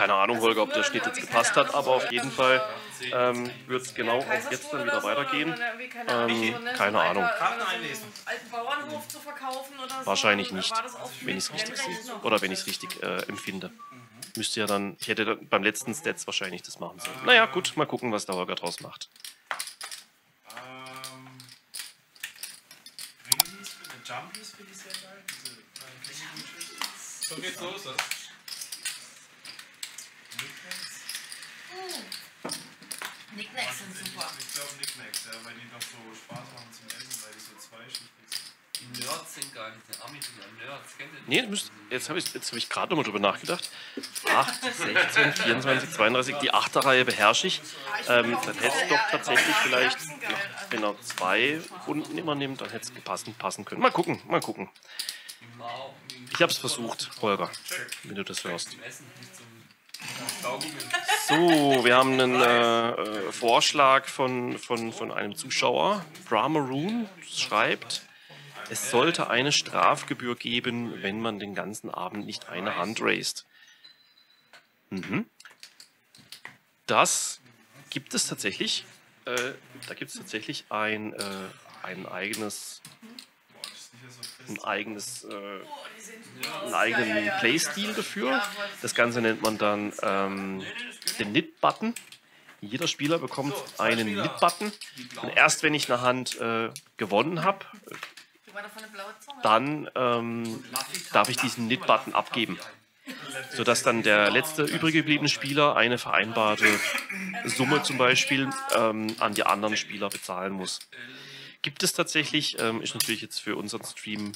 keine Ahnung, Holger, ob der Schnitt jetzt gepasst hat, aber auf jeden Fall ähm, wird es genau auch jetzt dann wieder weitergehen. Ähm, keine Ahnung. Einlesen. alten Bauernhof zu verkaufen oder so. Wahrscheinlich nicht, wenn ich es richtig sehe. Oder wenn ich es richtig äh, empfinde. Müsste ja dann, ich hätte dann beim letzten Stats wahrscheinlich das machen sollen. Naja, gut, mal gucken, was der Holger draus macht. Ähm, Jumpies finde ich sehr geil. So geht's los. Das Knickknacks. Knickknacks sind super. Ich glaube Knickknacks, ja, weil die doch so Spaß machen zum Essen, weil die so zweischlichtig sind. Die Nerds sind gar nicht, der Amis sind ja Nerds. Kennt ihr die? Nee, müsst, jetzt habe ich, jetzt hab ich gerade nochmal drüber nachgedacht. 8, 16, 24, 32, die achte Reihe beherrsche ich. Ähm, dann hätte es doch tatsächlich vielleicht, wenn er zwei Runden immer nimmt, dann hätte es passen, passen können. Mal gucken, mal gucken. Ich habe es versucht, Holger, wenn du das hörst. So, wir haben einen äh, äh, Vorschlag von, von, von einem Zuschauer. Brahmaroon schreibt, es sollte eine Strafgebühr geben, wenn man den ganzen Abend nicht eine Hand raised. Mhm. Das gibt es tatsächlich. Äh, da gibt es tatsächlich ein, äh, ein eigenes, ein eigenes äh, einen eigenen Playstil dafür. Das Ganze nennt man dann ähm, den Knit-Button. Jeder Spieler bekommt einen Knit-Button. Und erst wenn ich eine Hand äh, gewonnen habe, dann ähm, darf ich diesen Knit-Button abgeben. Sodass dann der letzte übrig gebliebene Spieler eine vereinbarte Summe zum Beispiel ähm, an die anderen Spieler bezahlen muss. Gibt es tatsächlich, ähm, ist natürlich jetzt für unseren Stream,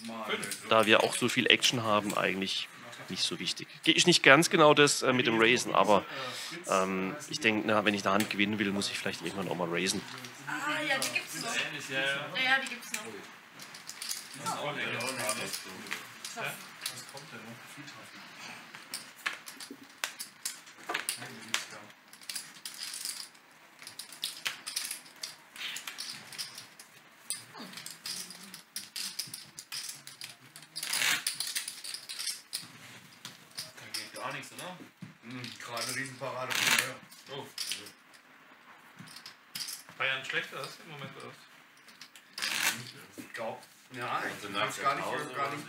da wir auch so viel Action haben, eigentlich nicht so wichtig. Ist nicht ganz genau das äh, mit dem Raisen, aber ähm, ich denke, na, wenn ich eine Hand gewinnen will, muss ich vielleicht irgendwann auch mal raisen. Ah, ja, die gibt's noch. Ähnlich, ja, ja. Die gibt's noch. Was kommt denn noch? Viehtafeln. Nein, die gibt's gar nicht. Da geht gar nichts, oder? Gerade eine Riesenparade von mir. Oh. Bayern schlechter ist im Moment oder? was? Ich glaube, ja, ich weiß gar nicht, gar nicht.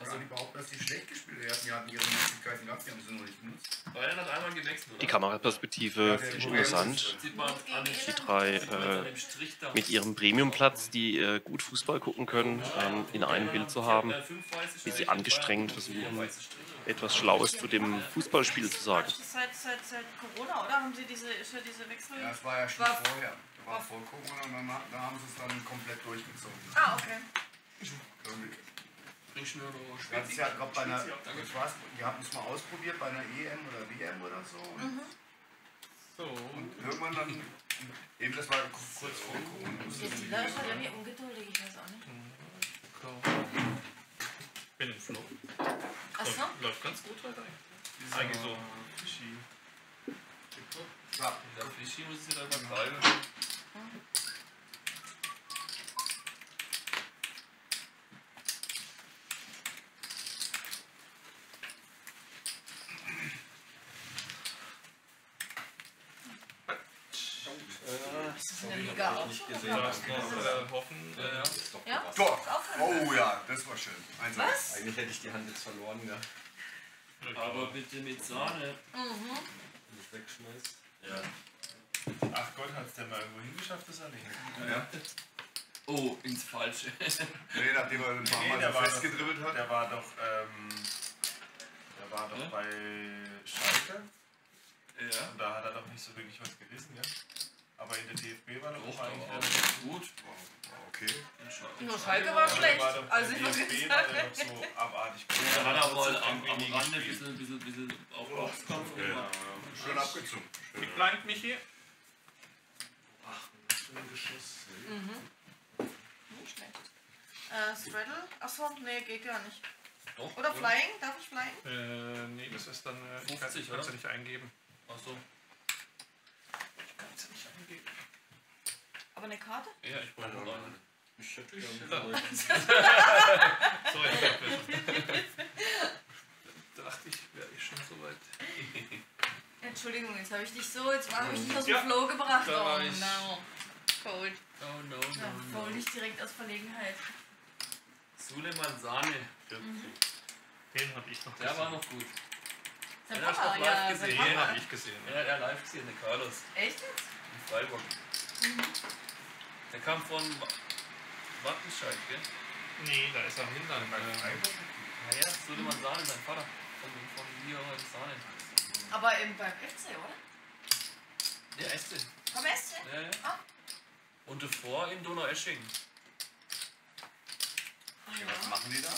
Also die behaupten, dass die schlecht gespielt haben. Die hatten ihre Möglichkeiten gehabt, die haben sie noch nicht genutzt. Bayern hat einmal gewechselt, oder? Die Kameraperspektive ist interessant. Sieht man an den Die drei äh, mit ihrem Premiumplatz, die äh, gut Fußball gucken können, ähm, in einem Bild zu haben, wie sie angestrengt versuchen. Etwas Schlaues zu dem Fußballspiel zu sagen. Seit, seit, seit Corona, oder? Haben sie diese, ist ja diese Wechsel? Ja, das war ja schon War- vorher. Das war vor Corona und dann, da haben sie es dann komplett durchgezogen. Ah, okay. Irgendwie. Bringst du mir noch Das Spezi? ist ja gerade bei einer, Danke. ich weiß, die haben es mal ausprobiert bei einer EM oder WM oder so. Und So. irgendwann dann, eben das war kurz vor Corona. Der Dealer ist halt irgendwie ungeduldig, ich weiß auch nicht. Bin im Flow. Achso? Läuft, läuft ganz gut heute eigentlich. Eigentlich so. Fischi. Ja, Der Fischi muss ja dann übertreiben. Ist das in der Liga auch schon? Du darfst noch äh, hoffen. Ja, ja. Ja? Doch. Auch von Oh ja, das war schön. Also, Was? Eigentlich hätte ich die Hand jetzt verloren, ja. Aber bitte mit Sahne. Mhm. Wenn ich wegschmeiß. Ja. Ach Gott, hat es der mal irgendwo hingeschafft, das erledigt? ja. Oh, ins Falsche. Nee, nachdem er ein paar Nee, Mal der so war festgedribbelt hat. Der war doch, ähm, der war doch Ja? bei Schalke ja. und da hat er doch nicht so wirklich was gerissen, ja? Aber in der DFB war doch Doch, eigentlich relativ gut. Okay. Nur Schalke war schlecht. war Also der ich muss jetzt war sagen. so abartig gut. Da hat er mal am, am Rande ein bisschen, bisschen, bisschen auf Boxkampf Ja, gemacht. ja. Schön abgezogen. Ich blank mich hier. Schön Geschuss. Nicht schlecht. Äh, Straddle? Achso, nee, geht gar nicht. Doch, Oder Flying? Darf ich Flying? Äh, nee, das ist dann. Äh, 50, kannst, oder? kannst du nicht eingeben. Achso. Kannst du nicht eingeben. Aber eine Karte? Ja, ich brauche noch eine. Ich hätte gerne So, ich glaub, wir- dachte ich, wäre ich schon soweit. Entschuldigung, jetzt habe ich dich so, jetzt habe ich dich aus dem Ja, Flow gebracht. da war Oh ich- no. Cold. Oh no, no, voll no. dich direkt aus Verlegenheit. Suleiman Sahne. Den hab ich noch Der war gesehen. noch gut. Den hast du live ja, gesehen. Den Papa. hab ich gesehen. Ja, der hat live gesehen, der Carlos Echt jetzt? in Freiburg. Der kam von Wa- Wattenscheid, gell? Nee, da ist er am Hintern. Naja, Suleiman Sahne, sein Vater. Von, von mir und Sahne. Aber im, beim FC, oder? Der Äste. Beim SC? Ja, ja. Ah. Und davor in Donaueschingen. Ah, Was ja. machen die da?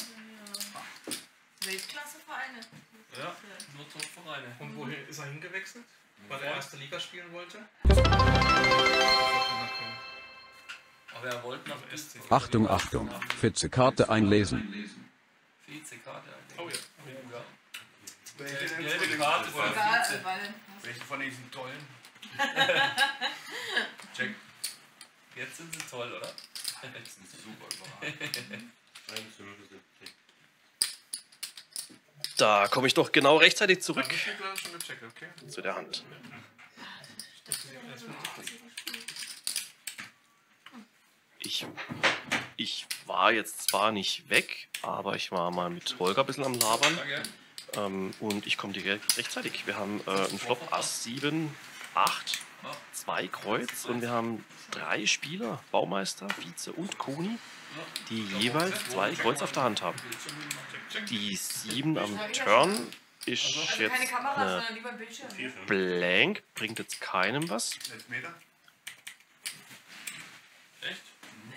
Weltklassevereine. Ja, nur Top-Vereine. Und wohin ist er hingewechselt? Weil er erste Liga spielen wollte? Achtung, Achtung. Vizekarte einlesen. Vizekarte. Oh ja. Oh, ja. Welche denn Gelbe von den- Karte von-. Welche von diesen tollen? Check. Jetzt sind sie toll, oder? Super überragend. Da komme ich doch genau rechtzeitig zurück zu der Hand. Ich, ich war jetzt zwar nicht weg, aber ich war mal mit Holger ein bisschen am Labern. Ähm, und ich komme direkt rechtzeitig. Wir haben äh, einen Flop Ass 7, 8, 2 Kreuz und wir haben drei Spieler, Baumeister, Vize und Koni, die jeweils zwei Kreuz auf der Hand haben. Die 7 am Turn ist Also keine jetzt Kamera, eine sondern lieber Bildschirm. Blank, bringt jetzt keinem was. Elfmeter? Echt? Nee.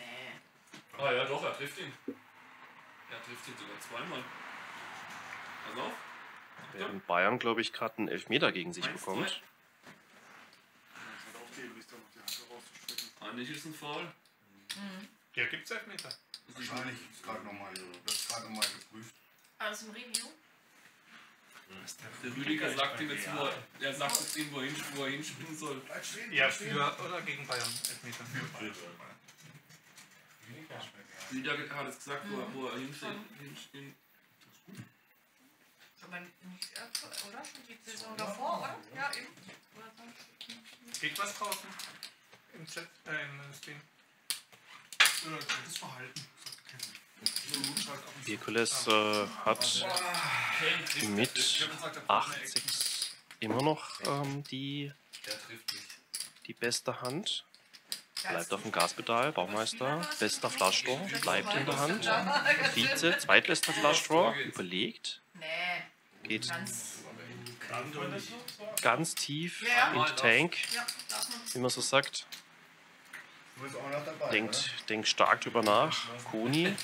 Ah ja, doch, er trifft ihn. Er trifft ihn sogar zweimal. Pass auf. Während Bayern, glaube ich, gerade einen Elfmeter gegen sich Eins, bekommt. Eigentlich ist ein Foul. Ja, gibt's Elfmeter. Wahrscheinlich ist gerade nochmal, das ist gerade nochmal geprüft. Alles im Review. Der Rüdiger sagt ihm jetzt, wo er, der sagt jetzt ihm, wo er, hin, wo er hinspielen soll. Ja, für oder gegen Bayern Elfmeter. Rüdiger hat jetzt gesagt, wo er, wo er hinspielen hinspielen- Aber nicht, äh, oder? Die Saison davor, oder? Ja, eben. Geht was draußen? Im Chat, äh, im Stream. Das Verhalten. Herkules äh, hat mit nicht. 8-6 immer noch ähm, die, Der trifft nicht. die beste Hand. Bleibt auf dem Gaspedal. Baumeister, bester Flushdraw, bleibt in der Hand. Vize, zweitbester Flushdraw, überlegt, geht ganz. tief in die Tank, wie man so sagt. Denkt, denkt stark drüber nach. Koni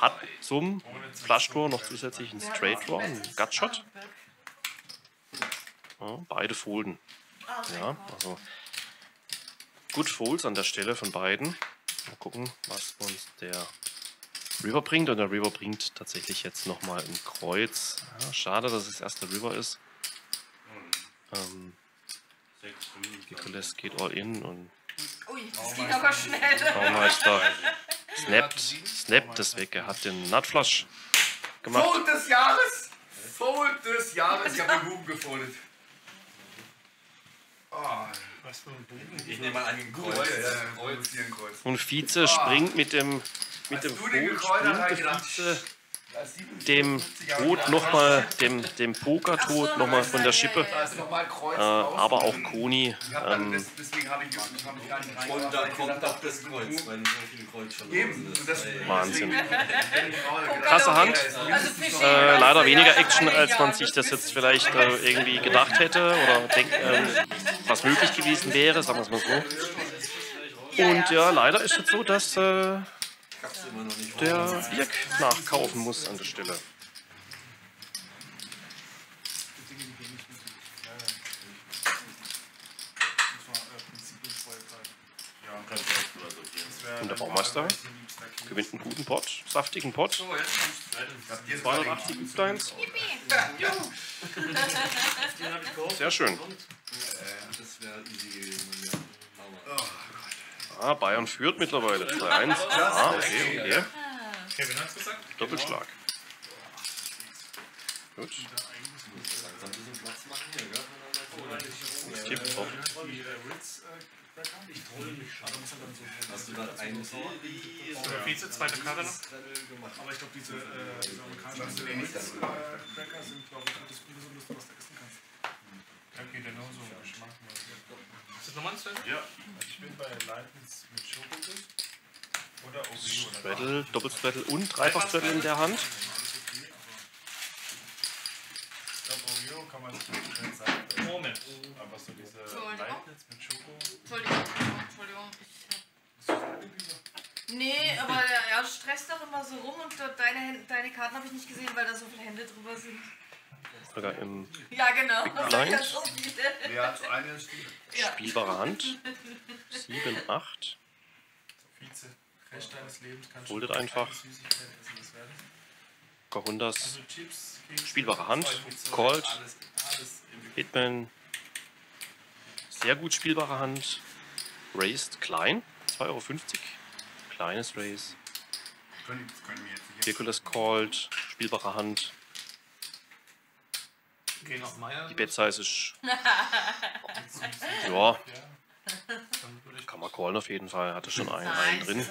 hat zum Flushdraw noch zusätzlich einen Straight Draw, einen Gutshot. Ja, beide folden. Ja, also gut Folds an der Stelle von beiden. Mal gucken, was uns der River bringt. Und der River bringt tatsächlich jetzt nochmal ein Kreuz. Ja, schade, dass es erst der River ist. Ähm, Nicolas geht all in und Ui, das ging aber schnell. Baumeister snappt, snappt es weg. Er hat den Nutflush gemacht. Fold des Jahres! Fold des Jahres! Ich habe den Buben gefoldet. Ah, Was für ein Buben. Ich nehme mal an, ein Kreuz. Kreuz. Ja, Kreuz. Hier ein Kreuz. Und Vize springt mit dem, mit Als dem du den Fold, gekreuzert hast, springt Vize Als 57 dem Tod nochmal, dem, dem Poker-Tod nochmal von der Schippe. Äh, aber auch Koni. Dann Ähm, das, deswegen habe ich, hab ich gar nicht Und da reingemacht, weil kommt auch das Kreuz, weil so viel Kreuz schon. Wahnsinn. Krasse Hand. Äh, leider weniger Action, als man sich das jetzt vielleicht äh, irgendwie gedacht hätte oder denk, ähm, was möglich gewesen wäre, sagen wir es mal so. Und ja, leider ist es so, dass der. Birk nachkaufen muss an der Stelle. Und der Baumeister gewinnt einen guten Pot, saftigen Pot. So, jetzt kommst du. 280 Übsteins. Sehr schön. Das wäre easy gewesen. Ah, Bayern führt mittlerweile 2-1. Ah, okay, okay. Kevin hat's gesagt? Doppelschlag. Gut. Äh, äh, halt dann so. Hast du da einen Oder Vize, zweite Karte noch? Aber ich glaube, diese, äh, diese amerikanischen äh, Cracker sind, glaube ich, das Ungesundeste, was du essen kannst. Ja, geht genau so Geschmack. Ist das nochmal ein Straddle? Ja, ich bin bei Leibniz mit Schokobis oder Oreo. Straddle, Doppelstraddle und Dreifachstraddle in der Hand. Ich glaube, Oreo kann man nicht mehr sagen. Moment. Aber so diese. Leibniz mit Schoko. Entschuldigung, Entschuldigung. Ich hab nee, aber er, er stresst doch immer so rum und deine, deine Karten habe ich nicht gesehen, weil da so viele Hände drüber sind. Sogar im Ja, genau. Blind. Ja, so viele. Wer hat so eine Spiel? Spielbare Hand. 7, 8. Vize. Rest deines Lebens kannst Holdet du einfach. keine Süßigkeit essen. Das werden. Corundas. Also Spielbare Hand. Im Hitman. Sehr gut spielbare Hand. Raised klein. 2,50 Euro. Kleines nicht. Virculus Called. Spielbare Hand. Gehen auf Meier. Die Bet-Size ist. Ja, kann man callen auf jeden Fall. Hatte schon einen, einen das drin.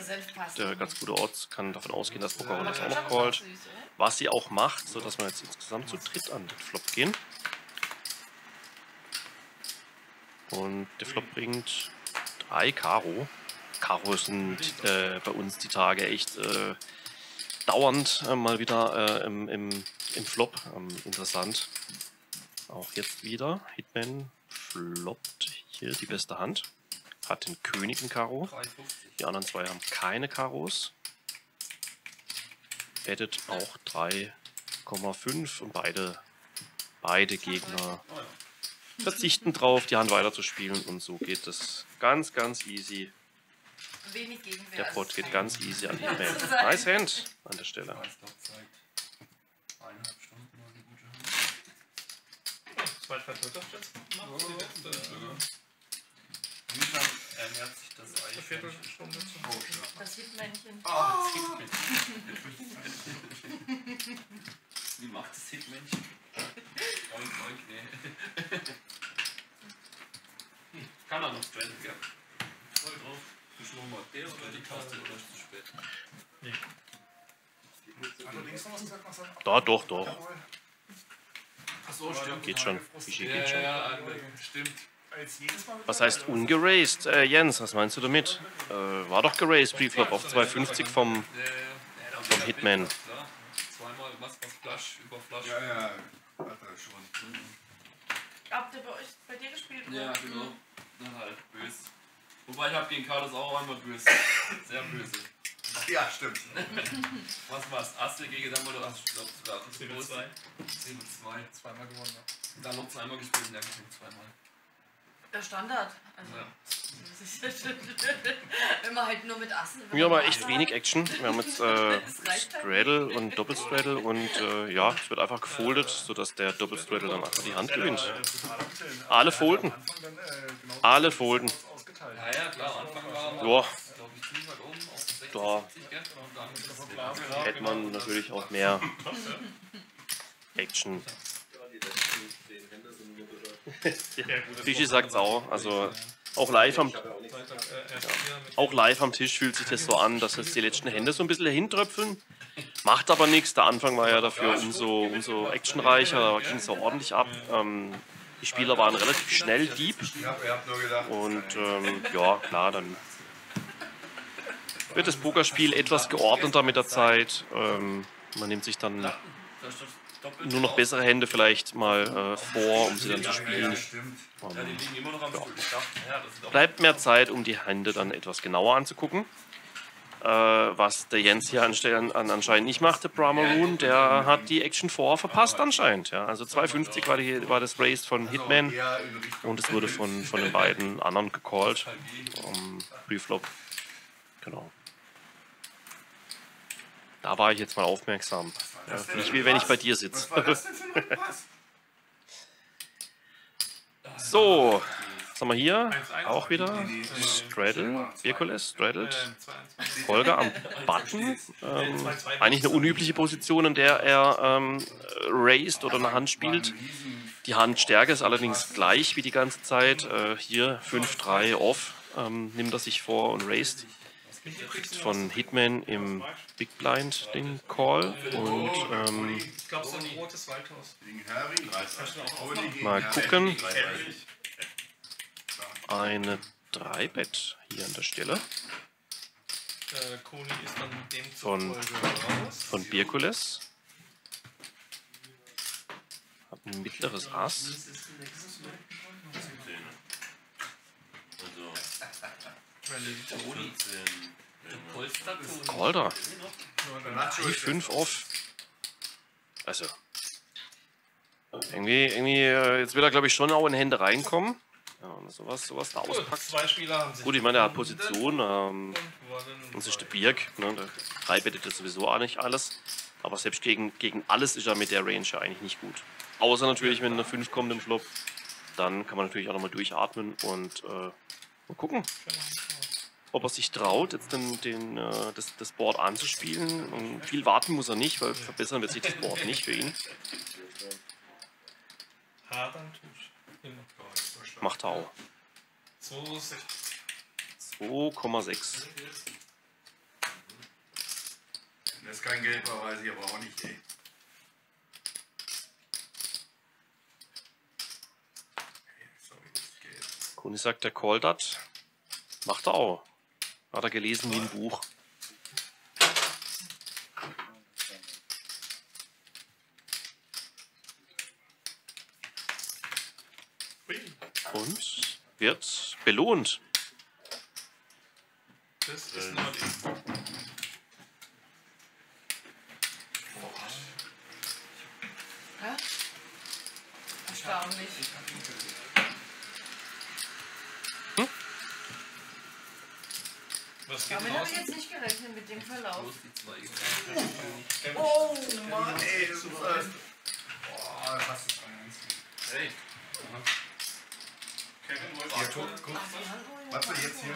Der ganz gute Odds. Kann davon ausgehen, dass Pocahontas auch Aber noch callt. Was sie auch macht, sodass wir jetzt insgesamt zu dritt an den Flop gehen. Und der Flop bringt drei Karo. Karos sind äh, bei uns die Tage echt äh, dauernd äh, mal wieder äh, im, im, im Flop. Ähm, interessant. Auch jetzt wieder. Hitman floppt hier die beste Hand. Hat den König in Karo. 3,50. Die anderen zwei haben keine Karos. Bettet auch 3,5 und beide, beide Gegner verzichten drauf, die Hand weiterzuspielen und so geht es ganz, ganz easy. Der Pot geht ganz easy an Hitman. Nice Hand an der Stelle. Ich glaube, zeigt eineinhalb Stunden mal eine gute Hand. Zwei, drei Töchter macht. Die letzte Wie lang ernährt sich das äh, eigentlich? Viertelstunde. Das Hitmännchen. Ah, das Hitmännchen. Wie macht das Hitmännchen? Oink, oink, nee. Hm, Kann er noch Straddle, gell? Voll drauf. Ist nochmal der oder die Taste oder ist zu spät? Er links noch was gesagt nach seinem Da, doch, doch. Abhol? Achso, stimmt. Geht schon. Fischi Ja, geht ja, schon. ja, stimmt. Was heißt ungeraced? Äh, Jens, was meinst du damit? Äh, war doch geraced, Preflop auf 250 vom. Ja, ja, ja. Vom Hitman. Klar. Zweimal was, Flash über Flash. Ja, ja, hat er schon. Habt ihr bei euch bei dir gespielt? Ja, genau. Dann halt böse. Wobei ich hab gegen Carlos auch einmal böse. Sehr böse. Ja, stimmt. Was war's? Asse gegen dann oder ich glaube sogar 7-2. 7-2. zweimal gewonnen. Ja. Dann noch zweimal gespielt, ja, gegen zweimal. Der Standard. Also, Ja. das ist wenn man halt nur mit Assen. Ja, aber echt wenig. Action. Wir haben jetzt äh, Straddle und Doppelstraddle und äh, ja, es wird einfach gefoldet, sodass der Doppelstraddle dann einfach die Hand gewinnt. Alle folden. Äh, genau Alle folden. Ja, ja, klar, am Anfang war man, Ja. glaube ich, ziemlich weit oben auf 60, Da. 70, gell? Und dann ist es ja, Hätte man natürlich auch mehr Action. Fischi sagt's auch. Also auch live am auch live am Tisch fühlt sich das so an, dass jetzt die letzten Hände so ein bisschen dahintröpfeln. Macht aber nichts. Der Anfang war ja dafür umso, umso actionreicher, da ging es so ordentlich ab. Ähm, die Spieler waren relativ schnell deep und ähm, ja, klar, dann wird das Pokerspiel etwas geordneter mit der Zeit. Ähm, man nimmt sich dann nur noch bessere Hände vielleicht mal äh, vor, um sie dann zu spielen. stimmt. Ja, Bleibt mehr Zeit, um die Hände dann etwas genauer anzugucken. Äh, was der Jens hier anstellen, an, anscheinend nicht machte, Brahmaroon, der hat die Action 4 verpasst anscheinend. Ja. Also 2,50 war, die, war das Race von Hitman und es wurde von, von den beiden anderen gecallt. Um, Preflop. Genau. Da war ich jetzt mal aufmerksam. Ja, nicht wie wenn ich bei dir sitze. So, was haben wir hier? Auch wieder Straddle, Virkules, straddelt. Holger am Button. Ähm, eigentlich eine unübliche Position, in der er ähm, raised oder eine Hand spielt. Die Handstärke ist allerdings gleich wie die ganze Zeit. Äh, hier 5-3 off ähm, nimmt er sich vor und raced von Hitman im Big Blind den Call. Und ähm, mal gucken. Eine 3-Bet hier an der Stelle Von- von Birkules. Hat ein mittleres Ass. Polsterton. Calder. 5 off. Also. Irgendwie, irgendwie, äh, jetzt will er glaube ich schon auch in Hände reinkommen. Ja, sowas, sowas da auspackt. sich Gut, ich meine, er hat Position. Ähm, und das ist der Birk. Ne, der drei bettet das sowieso auch nicht alles. Aber selbst gegen, gegen alles ist er mit der Range eigentlich nicht gut. Außer natürlich, wenn eine 5 kommt im Flop, dann kann man natürlich auch nochmal durchatmen und äh, mal gucken, ob er sich traut, jetzt den, den, äh, das, das Board anzuspielen. Und viel warten muss er nicht, weil verbessern wird sich das Board nicht für ihn. Macht er auch. 2,6. 2,6. Das ist kein Geld, weiß ich aber auch nicht, ey. Kuni sagt, der callt hat. Macht er auch. Hat er gelesen wie ein Buch. Und wird belohnt. Das ist nur die. Hä? Erstaunlich. Was geht Damit habe ich jetzt nicht gerechnet mit dem Verlauf. Zwei. Oh Mann. Ey, das ist alles. Boah, das eins. Hey, Hier, guck, guck. Was für jetzt hier?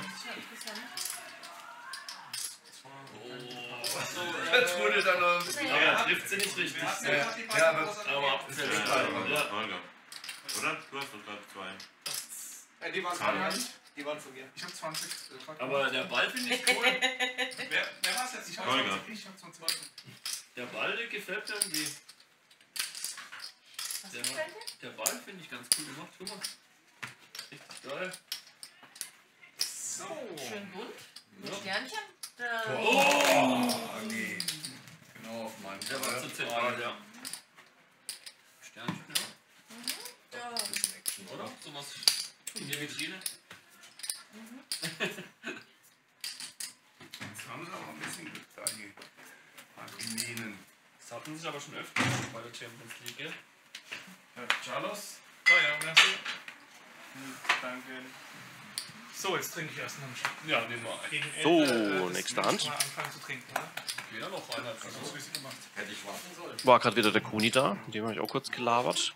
Das wurde dann noch. aber er trifft sie nicht richtig. Ja, aber. Aber abgefällt. Ja. Oder? Du hast doch gerade zwei. Äh, die waren von mir. Die waren von mir. Ich hab 20. äh, Aber der Ball finde ich cool. Wer, wer war's jetzt? Ich hab Holger. 20. Ich hab 20. Der Ball, der gefällt mir irgendwie. Was Der, gefällt dir? der Ball finde ich ganz cool gemacht. Guck mal. Richtig geil. Schön bunt. Mit Sternchen. Da Oh, nee. Genau auf meinem Der war zu zentral, ja. Sternchen, ja. da. Oder? Sowas in der Vitrine. Jetzt haben sie auch ein bisschen Glück da, die Archimenen. Das hatten sie aber schon öfter bei der Champions League? Herr Charlos. Ah ja, merci. Danke. So, jetzt trinke ich erst noch einen Schluck. Ja, nehmen wir ein. Gegen So, Ende, äh, nächste Hand. Mal anfangen zu trinken, ne? Jeder noch einer. Das ist richtig gemacht. Hätte ich warten sollen. War gerade wieder der Kuni da, mit dem habe ich auch kurz gelabert.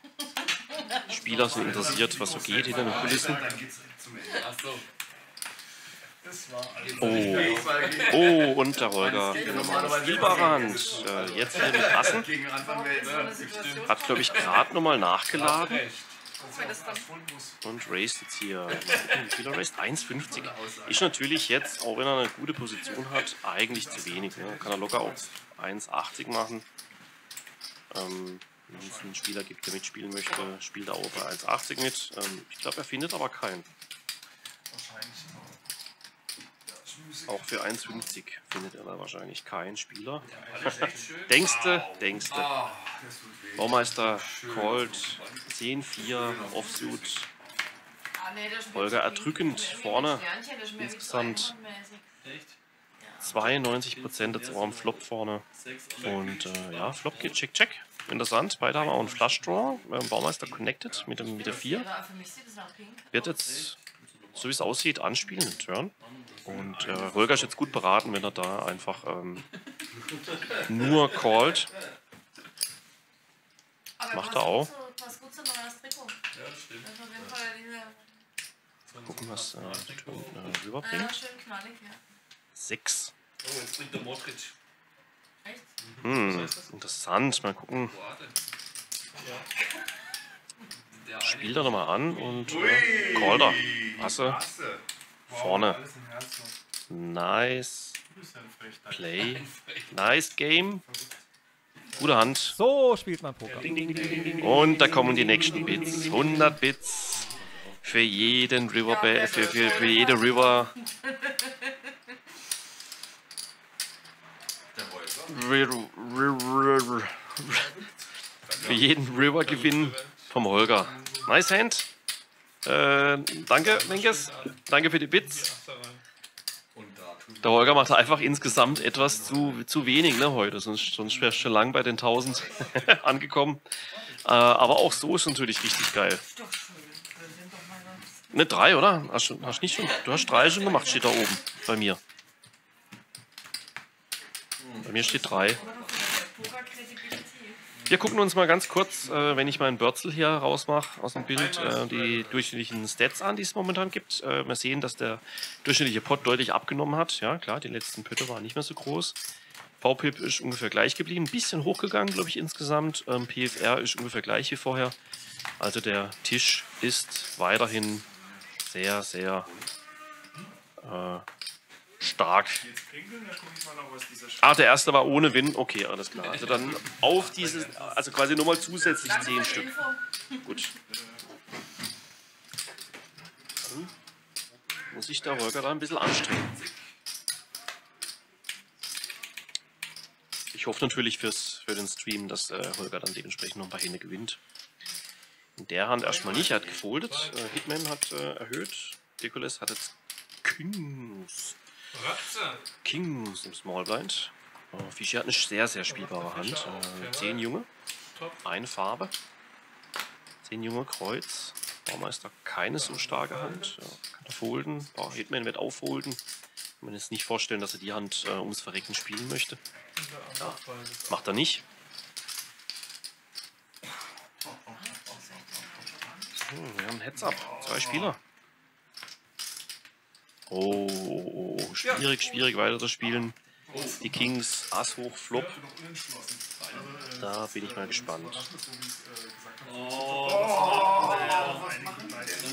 Spieler sind interessiert, was so geht hinter den Kulissen. Dann geht's zum Ende. Achso. Oh, oh und der Holger. Spielbare Hand. Äh, jetzt wieder mit Assen. Situation? Hat, glaube ich, gerade nochmal nachgeladen. Und raced jetzt hier. Mal gucken, Wie viel er raced? 1,50. Ist natürlich jetzt, auch wenn er eine gute Position hat, eigentlich zu wenig. Ne? Kann er locker auch 1,80 machen. Ähm, wenn es einen Spieler gibt, der mitspielen möchte, spielt er auch bei 1,80 mit. Ähm, ich glaube, er findet aber keinen. Wahrscheinlich Auch für 1,50 findet er da wahrscheinlich keinen Spieler. Denkste, denkste. Ah, das tut weh. Baumeister called 10-4 Offsuit. Ah, Holger erdrückend vorne. Insgesamt einhornmäßig.92% Echt? jetzt auch am Flop vorne. Und äh, ja, Flop geht check, check. Interessant. Beide haben auch einen Flush Draw. Ähm, Baumeister connected mit, dem, mit der 4. Ja, für mich sieht das nach pink. Wird jetzt, so wie es aussieht, anspielen im Turn. Und äh, Holger ist jetzt gut beraten, wenn er da einfach ähm, nur callt. Aber Macht er auch. Gucken, was äh, Turn äh, ja, rüberbringt. schön knallig, ja. 6. Oh, jetzt trinkt der Modric. Echt? Hm, interessant. Mal gucken. Spielt er nochmal an und äh, callt er. Hasse. Vorne. Nice Play. Nice Game. Gute Hand. So spielt man Poker. Und da kommen die nächsten Bits. 100 Bits für jeden River, für, für, für jede River. Ri- ri- ri- ri- Für jeden River-Gewinn vom Holger. Nice Hand. Äh, danke, Menkes. Danke für die Bits. Der Holger macht einfach insgesamt etwas zu, zu wenig ne, heute, sonst, sonst du schon lang bei den 1000 angekommen. Äh, aber auch so ist natürlich richtig geil. Ne, drei, oder? Hast hast nicht schon? Du hast drei schon gemacht, steht da oben bei mir. Bei mir steht drei. Wir gucken uns mal ganz kurz, äh, wenn ich meinen Börzel hier rausmache aus dem Bild, äh, die durchschnittlichen Stats an, die es momentan gibt. Äh, wir sehen, dass der durchschnittliche Pot deutlich abgenommen hat. Ja, klar, die letzten Pötte waren nicht mehr so groß. VPIP ist ungefähr gleich geblieben, ein bisschen hochgegangen, glaube ich, insgesamt. Ähm, PFR ist ungefähr gleich wie vorher. Also der Tisch ist weiterhin sehr, sehr äh, stark. Ah, der erste war ohne Win. Okay, alles klar. Also dann auf dieses, also quasi nochmal zusätzlich 10 Stück. Gut. Dann muss ich der Holger da ein bisschen anstrengen. Ich hoffe natürlich fürs, für den Stream, dass äh, Holger dann dementsprechend noch ein paar Hände gewinnt. In der Hand erstmal nicht, er hat gefoldet. Äh, Hitman hat äh, erhöht. Nicholas hat jetzt Kings. Ratze. Kings im Small Blind. Oh, Fischi hat eine sehr, sehr spielbare Hand. Äh, 10 Junge. Eine Farbe. 10 Junge Kreuz. Baumeister keine so starke Hand. Ja, kann er folden. Oh, Hitman wird auffolden. Kann man jetzt nicht vorstellen, dass er die Hand äh, ums Verrecken spielen möchte. Ja, macht er nicht. Hm, wir haben Heads up. Zwei Spieler. Oh, oh, oh, schwierig, schwierig weiter zu spielen. Die Kings, Ass hoch, Flop. Da bin ich mal gespannt. Oh, da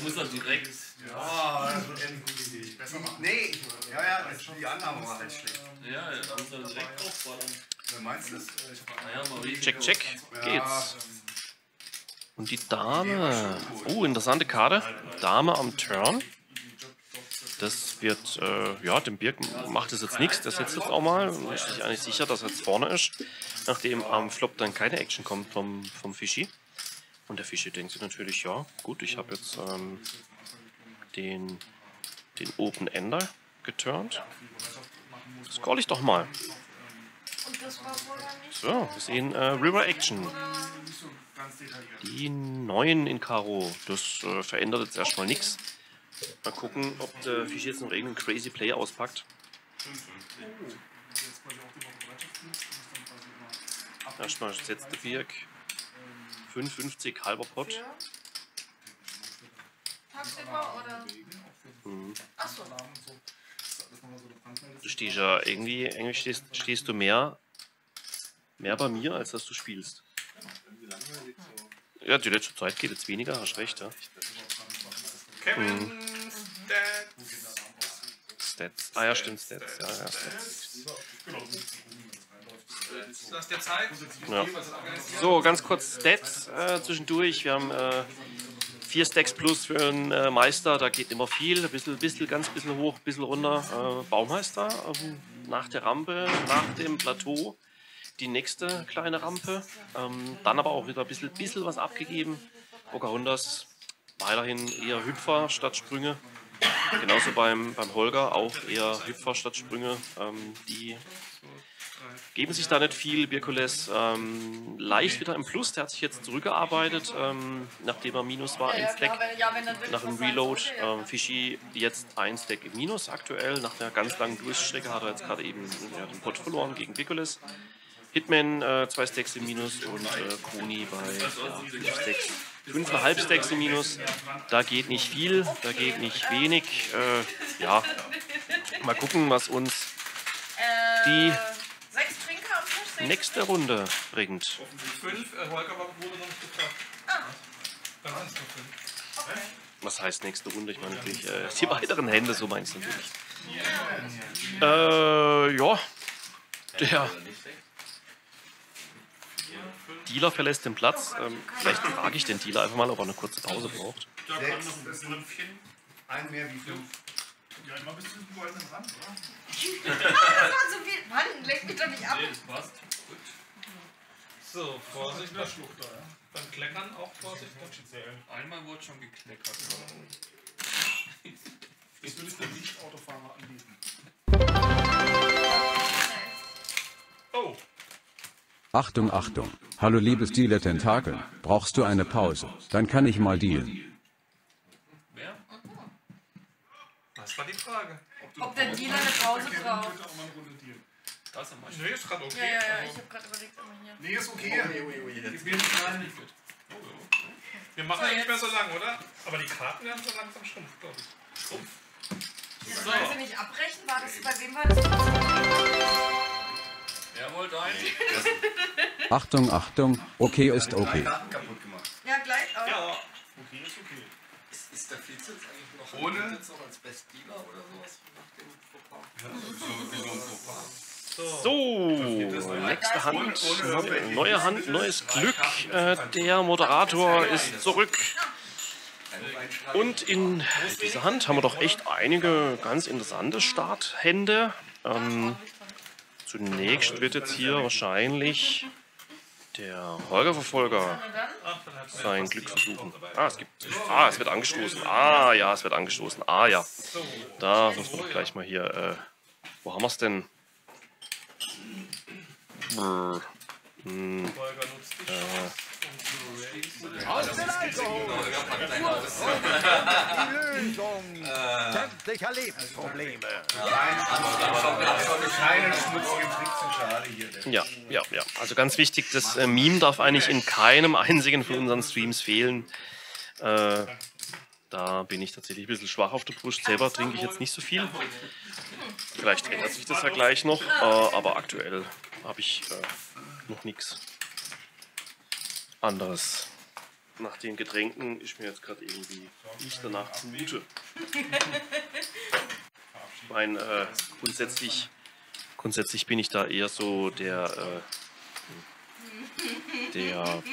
muss er direkt. Ah, das wird eine gute Idee. Nee, ja, ja, die Annahme war halt schlecht. Ja, da muss er direkt auffordern. Wer meinst du das? Naja, mal Risiko. Check, check. Geht's. Und die Dame. Oh, interessante Karte. Dame am Turn. Das wird, äh, ja, dem Birk macht es jetzt nichts. Der setzt jetzt auch mal. Ist sich eigentlich sicher, dass er jetzt vorne ist. Nachdem am Flop dann keine Action kommt vom, vom Fischi. Und der Fischi denkt sich natürlich, ja, gut, ich habe jetzt ähm, den, den Open Ender geturnt. Das call ich doch mal. So, wir sehen äh, River Action. Die neuen in Karo. Das äh, verändert jetzt erstmal nichts. Mal gucken, ob der Fisch jetzt noch irgendeinen Crazy Play auspackt. Erstmal setzt der Birk. 55 halber Pot. Für tagsüber oder? Mhm. Achso. Du stehst ja irgendwie, irgendwie stehst, stehst du mehr, mehr bei mir, als dass du spielst. Ja, die letzte Zeit geht jetzt weniger, hast recht, ja. Kevin Stats. Ah ja, stimmt, Stats. Ja, ja, Stats. Ja. So, ganz kurz Stats äh, zwischendurch. Wir haben äh, vier Stacks plus für einen äh, Meister, da geht immer viel. Ein bisschen, bisschen, ganz bisschen hoch, ein bisschen runter. Äh, Baumeister ähm, nach der Rampe, nach dem Plateau. Die nächste kleine Rampe. Ähm, dann aber auch wieder ein bisschen, bisschen was abgegeben. Pocahontas weiterhin eher Hüpfer statt Sprünge. Genauso beim, beim Holger auch eher Hüpfer statt Sprünge. Ähm, die geben sich da nicht viel. Birkules ähm, leicht wieder im Plus. Der hat sich jetzt zurückgearbeitet, ähm, nachdem er Minus war, ein Stack. Nach dem Reload. Ähm, Fischi jetzt ein Stack im Minus aktuell. Nach einer ganz langen Durchstrecke hat er jetzt gerade eben ja, den Pot verloren gegen Birkules. Hitman äh, zwei Stacks im Minus und äh, Koni bei ja, fünf Stacks. Fünfeinhalb Stacks im Minus. Da geht nicht viel, da geht nicht wenig. Äh, ja, mal gucken, was uns Äh, die sechs nächste Runde bringt. Fünf, äh, Holger war- wurde noch nicht gefragt. Du fünf. Was heißt nächste Runde? Ich meine natürlich äh, die weiteren Hände, so meinst du natürlich. Äh, ja. Der Dealer verlässt den Platz. Ähm, vielleicht frage ich den Dealer einfach mal, ob er eine kurze Pause braucht. Da kam Sechs, noch ein Fünfchen. ein mehr wie fünf. Ja, immer bis zum goldenen Rand, oder? so viel. Mann, leck mich doch nicht ab. Nee, das passt. Gut. So, Vorsicht beim, Schlucht da, ja. beim Kleckern auch Vorsicht. Einmal wurde schon gekleckert. Das will ich den Nicht-Autofahrer anbieten. Oh, Achtung, Achtung. Hallo liebes Dealer Tentakel. Brauchst du eine Pause? Dann kann ich mal dealen. Wer? das war die Frage. Ob der Dealer eine Pause braucht. Das ist. Nee, ist gerade okay. Ja, ja, ja. Also, Ich hab gerade überlegt, ob man hier. Nee, ist okay. Ich will nicht rein. wir machen So, ja nicht mehr jetzt. so lang, oder? Aber die Karten werden so langsam schrumpf, glaube ich. Das wollen Sie nicht abbrechen? War das, bei wem war das? Wer wollte einen? Achtung, Achtung. Okay ist okay. Kaputt gemacht. Ja, gleich. Aber Ja, Okay, ist okay. Ist, ist der Vize jetzt eigentlich noch Ohne- jetzt noch als Best Dealer oder sowas? So, nächste Hand. Neue Hand, neues Glück. Äh, der Moderator ist zurück. Und in dieser Hand haben wir doch echt einige ganz interessante Starthände. Ähm, zunächst wird jetzt hier wahrscheinlich der Holger-Verfolger sein Glück versuchen. Ah es, gibt, ah, es wird angestoßen. Ah, ja, es wird angestoßen. Ah, ja. Da muss man doch gleich mal hier. Äh, wo haben wir es denn? Brr. Hm, Holger nutzt die äh, sämtlicher Lebensprobleme. Keine schmutzigen Tricks und Schade hier. Ja, ja, ja. Also ganz wichtig, das äh, Meme darf eigentlich in keinem einzigen von unseren Streams fehlen. Äh, da bin ich tatsächlich ein bisschen schwach auf der Brust. Selber trinke ich jetzt nicht so viel. Vielleicht ändert sich das ja gleich noch, äh, aber aktuell habe ich äh, noch nichts anderes. Nach den Getränken ist mir jetzt gerade irgendwie nicht danach zumute. Ich meine, äh, grundsätzlich, grundsätzlich bin ich da eher so der, äh, der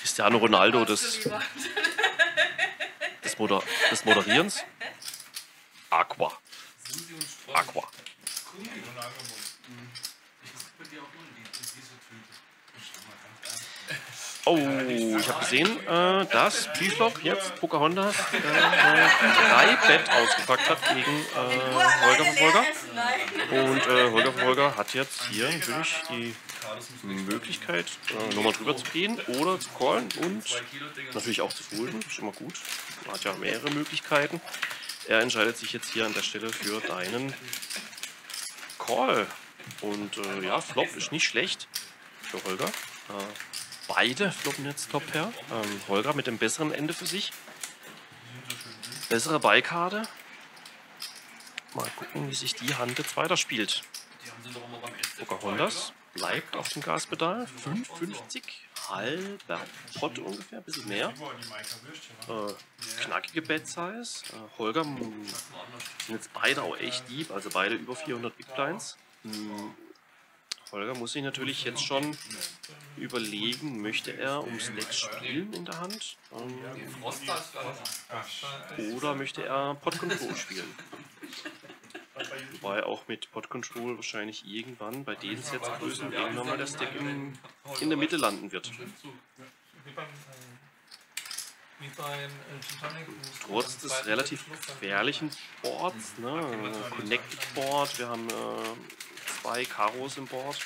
Cristiano Ronaldo des, des, Moder des Moderierens. Aqua. Aqua. Oh, ich habe gesehen, äh, dass P-Flock jetzt Pocahontas äh, drei Bett ausgepackt hat gegen äh, Holger Verfolger. Und äh, Holger Verfolger hat jetzt hier natürlich die Möglichkeit, äh, nochmal drüber zu gehen oder zu callen und natürlich auch zu folden. Ist immer gut. Man hat ja mehrere Möglichkeiten. Er entscheidet sich jetzt hier an der Stelle für deinen Call. Und äh, ja, Flop ist nicht schlecht für Holger. Äh, beide floppen jetzt top her. Ähm, Holger mit dem besseren Ende für sich. Bessere Beikarte. Mal gucken, wie sich die Hand jetzt weiterspielt. Pocahontas bleibt auf dem Gaspedal. 5,50. Halber Pott ungefähr, ein bisschen mehr. Äh, knackige Bet-Size. Äh, Holger sind jetzt beide auch echt deep, also beide über 400 Big Blinds. Holger muss sich natürlich jetzt schon überlegen, möchte er um Stacks spielen in der Hand ähm, oder möchte er Pot Control spielen. Wobei auch mit Pot Control wahrscheinlich irgendwann bei den Setzgrößen irgendwann mal der Stack im, in der Mitte landen wird. Trotz des relativ gefährlichen Boards, ne, Connected Board, wir haben äh, zwei Karos im Board,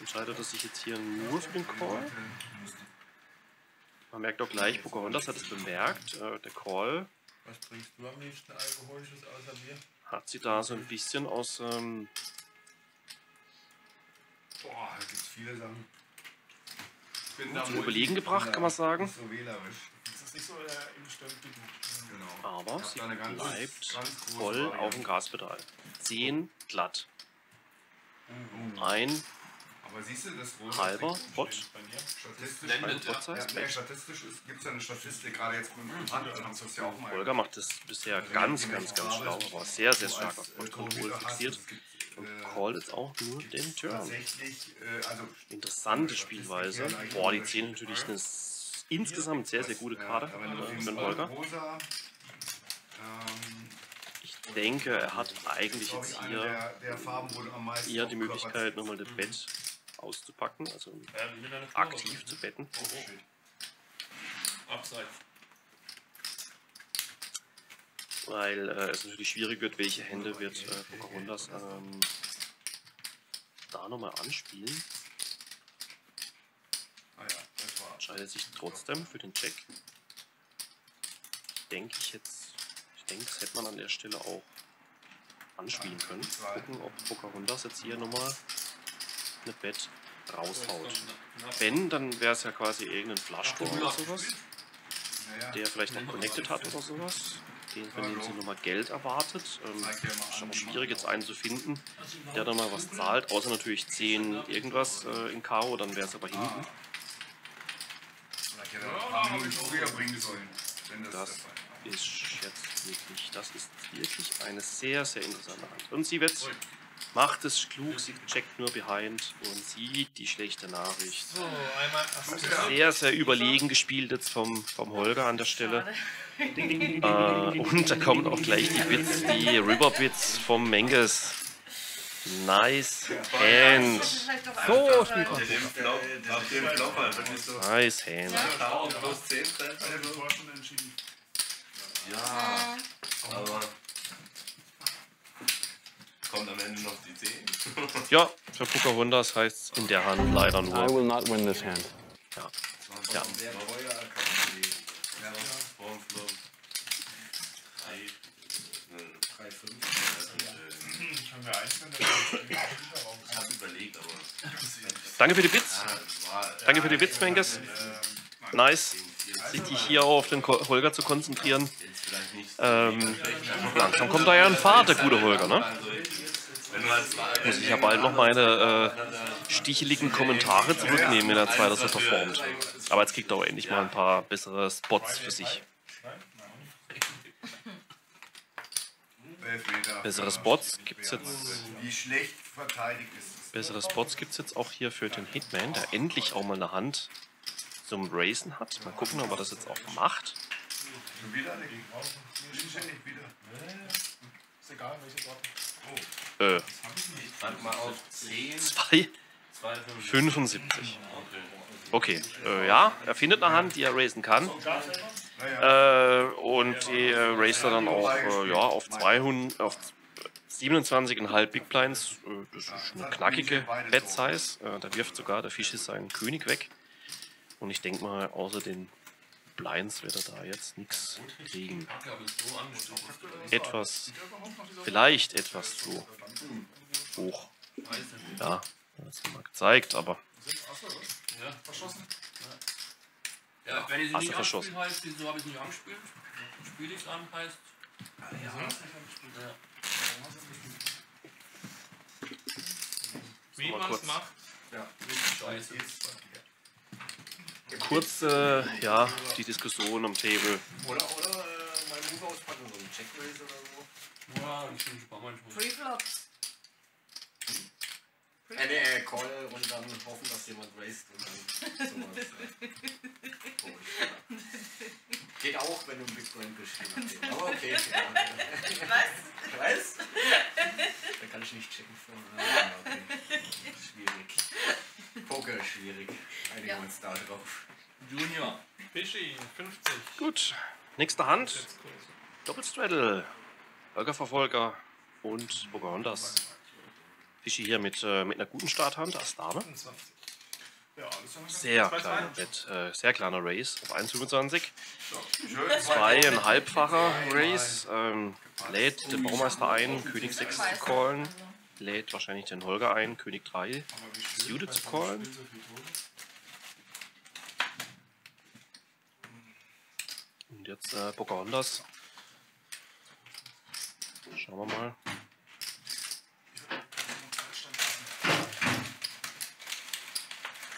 entscheidet er sich jetzt hier nur für den Call. Man merkt auch gleich, Pocahontas hat es bemerkt, äh, der Call Was trinkst du am liebsten alkoholisches außer Bier? hat sie da so ein bisschen aus ähm, Boah, da gibt's viele Sachen. zum Überlegen gebracht, kann man sagen. Nicht so wählerisch. Das ist nicht so der instant Debüt. Genau. Aber Ich sie bleibt ganz voll auf dem Gaspedal. 10 glatt. Ein Aber siehst du, das Rosa Halber Bot. Statistisch, Blendet, ja, ja. ja, nee, statistisch gibt es ja eine Statistik, gerade jetzt mit dem Hand, dann hast du ja auch mal. Holger macht das bisher ganz, ganz, ganz schlau, aber sehr, sehr stark auf Bot Control fixiert. Und callt jetzt auch nur den Turn. Äh, also Interessante Spielweise. Boah, die 10 natürlich eine s- insgesamt sehr, sehr gute Karte äh, für den Holger. Rosa, ähm, denke, er hat eigentlich glaube jetzt hier der, der eher die Möglichkeit, nochmal das Bett auszupacken, also aktiv zu betten. Abseits. weil äh, es natürlich schwierig wird, welche Hände wird äh, Pocahontas ähm, da nochmal anspielen. Ah ja, das war. Entscheidet sich trotzdem für den Check. Denke ich jetzt, denke, das hätte man an der Stelle auch anspielen können. Gucken, ob Pocahontas jetzt hier nochmal eine Bett raushaut. Wenn, dann wäre es ja quasi irgendein Flushdraw oder sowas, der vielleicht auch connected hat oder sowas. Den, von dem sie nochmal Geld erwartet. Ähm, ist man schwierig, jetzt einen zu finden, der dann mal was zahlt, außer natürlich 10 irgendwas äh, in Karo, dann wäre es aber hinten. Das, ist jetzt wirklich, das ist wirklich eine sehr, sehr interessante Hand. Und sie wird, macht es klug, sie checkt nur behind und sieht die schlechte Nachricht. So, einmal. Sehr, sehr überlegen gespielt jetzt vom, vom Holger an der Stelle. Äh, und da kommt auch gleich die Bits, die River Bits vom Menges. Nice Hand. So spielt man. Den Flop, auf plus 10 Ich habe vorher schon entschieden. Ja, aber. Kommt am Ende noch die 10. Ja, für Pocahontas heißt es in der Hand leider I nur. will not win this hand. Ja. Ja. Sehr teuer erkannt gewesen. Ja, vorm Flop. 3, 5. Können wir einstellen, dass wir den Spielraum Ich habe überlegt, aber. Danke für die Bits. War. Danke für die Bits, Menges. Nice. Sich hier auf den Holger zu konzentrieren. Ähm, langsam kommt da ja ein Fahrt, der gute Holger, ne? Muss ich ja bald noch meine äh, sticheligen Kommentare zurücknehmen, wenn er zweiter so performt. Aber jetzt kriegt er auch endlich mal ein paar bessere Spots für sich. Bessere Spots gibt's jetzt. Bessere Spots gibt es jetzt auch hier für den Hitman, der endlich auch mal eine Hand zum Racen hat. Mal gucken, ob er das jetzt auch macht. Schon wieder nicht. Nicht wieder. Ist egal, welche Sorte. Äh, Warte mal auf 10, 2, 2, 75. Okay. Äh, ja, er findet eine Hand, die er racen kann. Äh, und die äh, race er dann auch äh, ja, auf 200, auf 27,5 Big Blinds. Äh, das ist eine knackige Bet Size. Äh, da wirft sogar der Fisch seinen König weg. Und ich denke mal, außer den Blinds wird er da jetzt nichts kriegen. Etwas, vielleicht etwas zu hoch. Ja, das haben wir gezeigt, aber Ja. Ja, wenn ich sie Hast du nicht verschossen. heißt, wieso habe ich es nicht angespielt? Spiele ich es an, heißt. Ja. Wie Mal man es kurz. macht. Scheiße. Kurz äh, ja, die Diskussion am Table. Oder, oder äh, mein Move auspacken, so ein Checkrace oder so. Ja, ich bin schon ein paar Mal nicht Free Flops. Äh, Call und dann hoffen, dass jemand raced und dann sowas. äh. Geht auch, wenn du ein bist, je nachdem. Aber okay. Ja. Was? Was? Da kann ich nicht checken. Von, ah, okay. Schwierig. Poker ist schwierig. Einigen Ja. wir uns da drauf. Junior. Fischi, 50. Gut, nächste Hand. Doppelstraddle. Holger Verfolger und Pocahontas. Fischi hier mit, äh, mit einer guten Starthand als Dame. 25. Ja, das ist ja Sehr zwei. Bett, äh, sehr kleiner Race auf 1,25. Schön. Zweieinhalbfacher Race. Ähm, lädt den Baumeister ein, König 6 zu callen. Lädt wahrscheinlich den Holger ein, König 3 Suited zu callen. Und jetzt äh, Pocahontas. Schauen wir mal.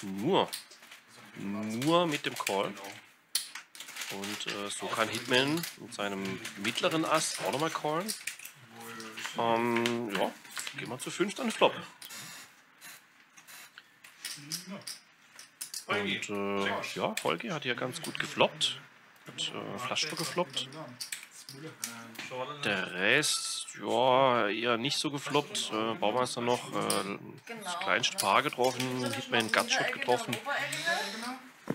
Nur, nur mit dem Call. Und äh, so kann Hitman mit seinem mittleren Ass auch nochmal callen. Ähm, ja, gehen wir zu 5 dann Flop. Und äh, ja, Holgi hat hier ganz gut gefloppt. Hat äh, Flaschstock gefloppt. Der Rest, ja, eher nicht so gefloppt. Äh, Baumeister noch äh, das kleinste Paar getroffen, Hitman Gutshot getroffen.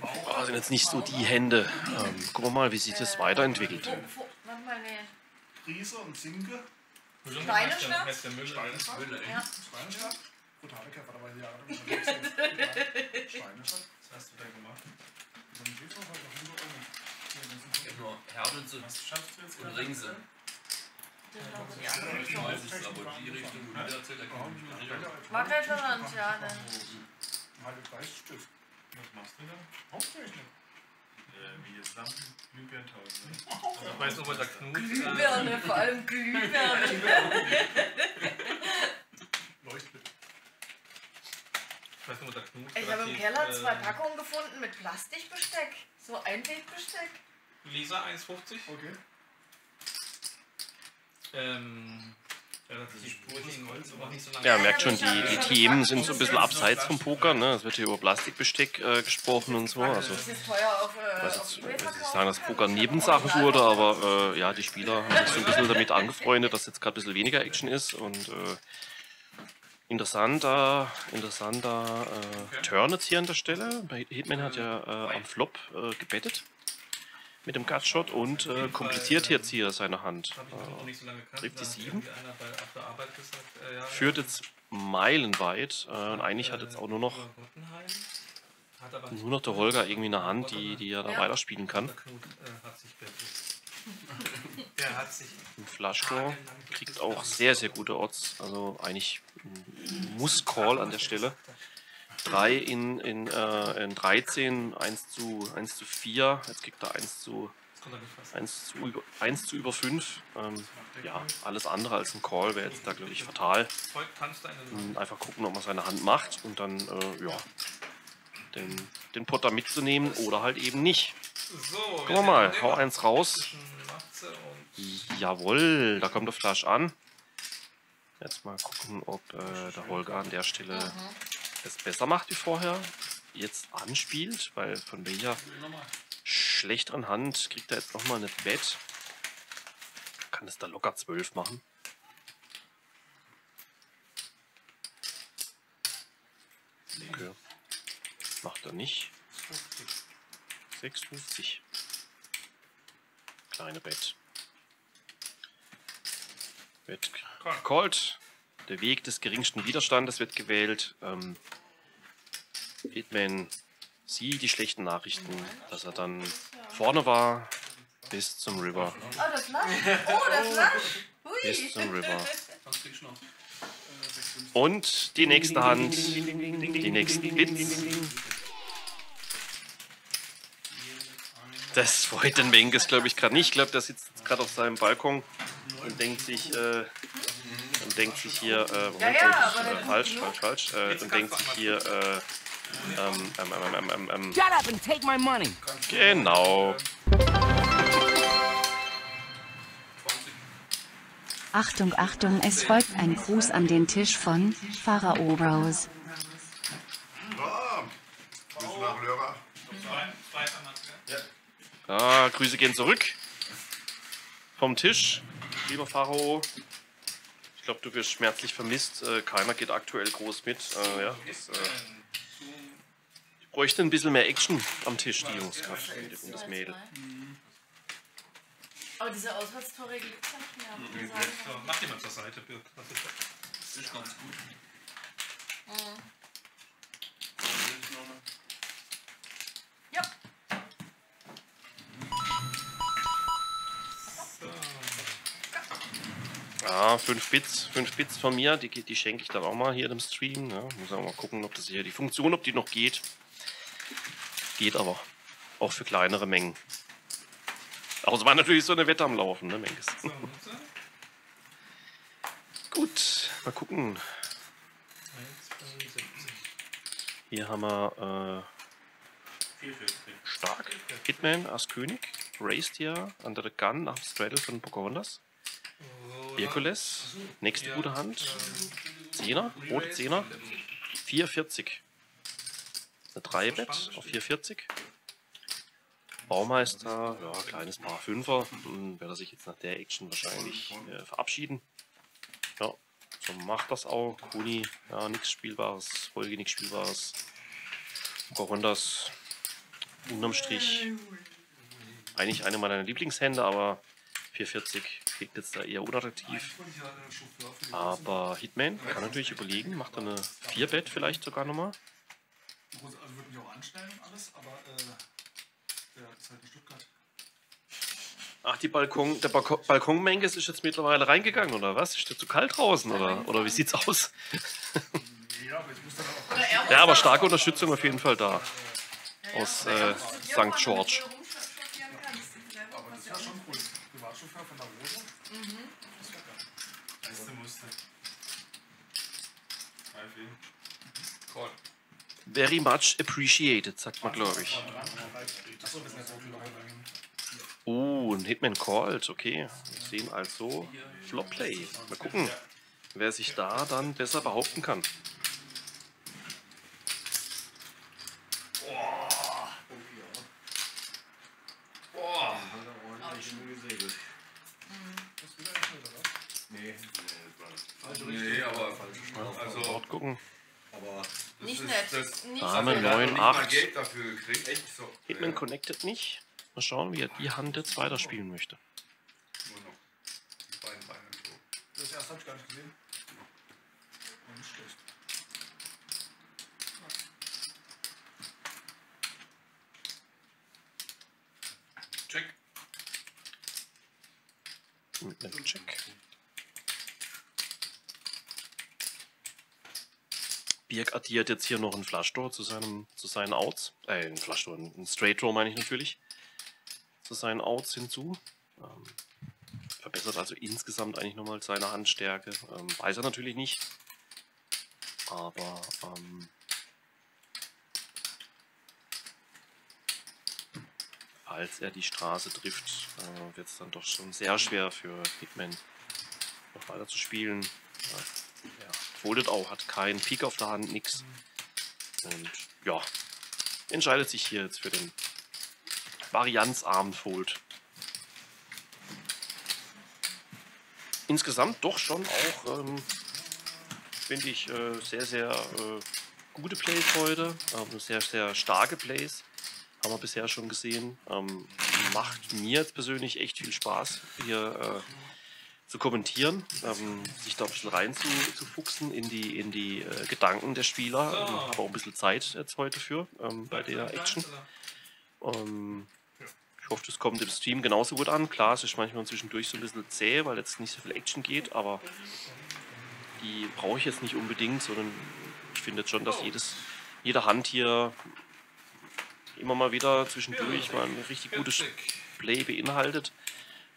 Oh, sind jetzt nicht so die Hände. Ähm, gucken wir mal, wie sich das weiterentwickelt. Warte mal, nee. Riese und Zinke. Müller, ey. Ja. Steineschnaps? Brutale Käfer, dabei Jahre unterwegs sind. Steineschnaps? Was hast du da gemacht? Dann geht's noch halt noch 100 Euro. Hier, das sind Ich hab nur Herdelse Was und? Ringse. Die andere Ich Richtung. weiß es, aber die Richtung, wo du erzählt, da kann ich mich nicht erinnern. Margrethe Land, ja, dann. Ein halber Preisstift. Was machst du da? Ausgerechnet. Äh, wie jetzt Lampen, Glühbirnen tauschen. Ich weiß noch, wo der Knut. äh, Glühbirne, vor allem Glühbirne. Leuchtmittel. Ich weiß noch, wo der Knut. Ich habe im Keller äh, zwei Packungen gefunden mit Plastikbesteck. So Einwegbesteck. Lisa 1,50. Okay. Ähm. Relativ spurig, aber nicht so lange. Ja, merkt schon, die, die Themen sind so ein bisschen abseits vom Poker. Ne? Es wird hier über Plastikbesteck äh, gesprochen und so. Also, Das ist teuer auf, äh, ich weiß jetzt, ich will sagen, dass Poker Nebensache wurde, aber äh, ja, die Spieler haben sich so ein bisschen damit angefreundet, dass jetzt gerade ein bisschen weniger Action ist. Und äh, interessanter, interessanter äh, Turn jetzt hier an der Stelle. Bei Hitman hat ja äh, am Flop äh, gebettet mit dem Gutshot und äh, kompliziert jetzt hier seine Hand. Äh, trifft die Da hat sieben. irgendwie einer bei, auf der Arbeit gesagt, äh, ja, führt jetzt meilenweit äh, und eigentlich hat jetzt auch nur noch nur noch der Holger irgendwie eine Hand, die, die er da weiterspielen kann. Äh, Und Flaschko kriegt auch sehr, sehr gute Odds. Also eigentlich ein muss-Call an der Stelle. 3 in, in, äh, in 13, 1 zu, 1 zu 4. Jetzt kriegt er 1 zu, Das konnte er nicht fassen. 1 zu, über, 1 zu über 5. Ähm, ja, alles andere als ein Call wäre jetzt da, glaube ich, fatal. Ähm, Einfach gucken, ob man seine Hand macht und dann, äh, ja, den, den Potter mitzunehmen oder halt eben nicht. Gucken wir mal, hau eins raus. Jawohl, da kommt der Flash an. Jetzt mal gucken, ob äh, der Holger an der Stelle es besser macht wie vorher. Jetzt anspielt, weil von welcher schlechteren Hand kriegt er jetzt nochmal eine Bet. Kann es da locker 12 machen. Okay. Macht er nicht. 6,50. Kleine Bet. Wird called. Der Weg des geringsten Widerstandes wird gewählt. Ähm, Hitman sieht die schlechten Nachrichten, dass er dann vorne war bis zum River. Oh, das Flasch. Oh, das. Bis Hui. zum River. Noch. Und die nächste Hand, die nächsten Bits. Das freut den Wenkes, glaube ich, gerade nicht. Ich glaube, der sitzt jetzt gerade auf seinem Balkon und denkt sich, äh, und denkt sich hier, äh, Moment, Ja, ja, oh, aber äh, falsch, falsch, falsch, äh, und denkt sich hier, äh, ähm, ähm, ähm, ähm, ähm, ähm, Shut up and take my money. genau. Achtung, Achtung, es folgt ein Gruß an den Tisch von Pharao Rose. Ah. Ah, Grüße gehen zurück vom Tisch, lieber Pharao. Ich glaube, du wirst schmerzlich vermisst. Äh, keiner geht aktuell groß mit. Äh, ja, das, äh, bräuchte ein bisschen mehr Action am Tisch, die Jungs gerade und das Mädel. Aber diese Auswärtstore gibt es nicht mehr. mach die mal zur Seite, Birk. Das? Ist ganz gut. Ja. Ja, 5 Bits, 5 Bits von mir, die, die schenke ich dann auch mal hier im Stream. Ja, muss auch mal gucken, ob das hier die Funktion, ob die noch geht. Geht aber. Auch für kleinere Mengen. Außer war natürlich so eine Wette am Laufen, ne, Menkes? Gut, mal gucken. 1,75. Hier haben wir äh, stark. Hitman als König. Raised hier under the gun nach dem Straddle von Pocahontas. Herkules. Nächste gute Hand. Zehner. Rote Zehner. 440. Eine 3 Bet auf 440. Baumeister, ja, kleines Paar Fünfer. Hm, Wird er sich jetzt nach der Action wahrscheinlich äh, verabschieden. Ja, so macht das auch. Kuni, ja, nichts Spielbares. Folge, nichts Spielbares. Pocahontas, unterm Strich. Eigentlich eine meiner Lieblingshände, aber 440 klingt jetzt da eher unattraktiv. Aber Hitman kann natürlich überlegen, macht er eine 4-Bet vielleicht sogar nochmal. Also würde mich auch anstellen und alles, aber äh, der ist halt in Stuttgart. Ach, die Balkon, der Balkon, Balkonmenges ist jetzt mittlerweile reingegangen, oder was? Ist der zu kalt draußen, oder, oder wie sieht's aus? Ja, aber ich muss dann auch. Oder er muss Ja, aber starke Unterstützung auf jeden Fall da. Ja, ja, Aus äh, St. George. du rumstaffieren kannst. Vielleicht Aber das passt wäre ja schon cool. Privatchauffeur von der Rose. Mhm. Das wäre geil. Weißt du, musste. Call. Very much appreciated, sagt man, glaube ich. Oh, ein Hitman called, okay. Wir sehen also Flop-Play. Mal gucken, wer sich da dann besser behaupten kann. Er? Nee, aber- falsche Also- gucken. Aber Nicht ist- nett. das- Nicht Dame so Der hat noch 9, nicht mal 8. Geld dafür gekriegt. Echt? So. Hitman Ja, connected nicht. Mal schauen, wie er die Hand jetzt weiterspielen möchte. nur noch. Die beiden Beine so. Das erste habe ich gar nicht gesehen. War nicht schlecht. Check. Mit einem Check. Birk addiert jetzt hier noch einen Flushdoor zu, seinem, zu seinen Outs. Äh, einen Flushdoor, einen Straight Draw meine ich natürlich. Zu seinen Outs hinzu. Ähm, verbessert also insgesamt eigentlich nochmal seine Handstärke. Ähm, weiß er natürlich nicht. Aber ähm, falls er die Straße trifft, äh, wird es dann doch schon sehr schwer für Hitman noch weiter zu spielen. Ja, ja, foldet auch, hat keinen Peak auf der Hand, nix. Und ja, entscheidet sich hier jetzt für den varianzarmen Fold. Insgesamt doch schon auch, ähm, finde ich, äh, sehr, sehr äh, gute Plays heute. Ähm, sehr, sehr starke Plays. Haben wir bisher schon gesehen. Ähm, macht mir jetzt persönlich echt viel Spaß, hier äh, zu kommentieren, ähm, sich da ein bisschen rein zu, zu fuchsen in die, in die äh, Gedanken der Spieler. Ähm, habe auch ein bisschen Zeit jetzt heute für ähm, bei der Action. Ähm, ich hoffe, das kommt im Stream genauso gut an. Klar, es ist manchmal zwischendurch so ein bisschen zäh, weil jetzt nicht so viel Action geht, aber die brauche ich jetzt nicht unbedingt, sondern ich finde jetzt schon, dass jedes, jede Hand hier immer mal wieder zwischendurch mal ein richtig gutes Play beinhaltet.